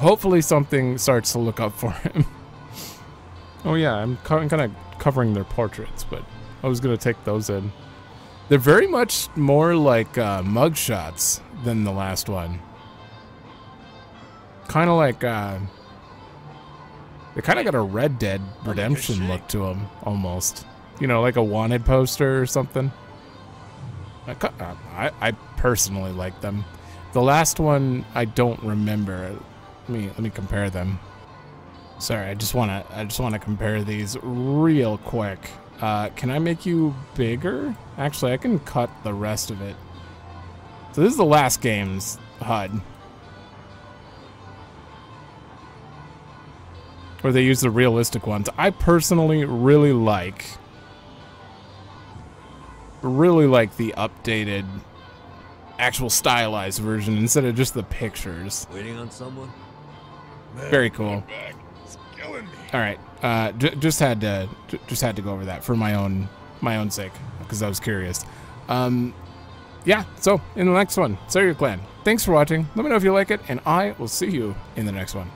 hopefully something starts to look up for him. <laughs> oh yeah, I'm kind of covering their portraits, but I was going to take those in. They're very much more like uh, mugshots than the last one. Kind of like, uh, they kind of got a Red Dead Redemption look to them, almost. You know, like a wanted poster or something. I, uh, I, I personally like them. The last one, I don't remember. Let me let me compare them. Sorry, I just wanna I just wanna compare these real quick. Uh, can I make you bigger? Actually, I can cut the rest of it. So this is the last game's HUD. Where they use the realistic ones. I personally really like really like the updated actual stylized version instead of just the pictures. Waiting on someone? Very cool. All right, uh, just had to just had to go over that for my own my own sake because I was curious. Um, yeah, so in the next one, Seiryu Clan. Thanks for watching. Let me know if you like it, and I will see you in the next one.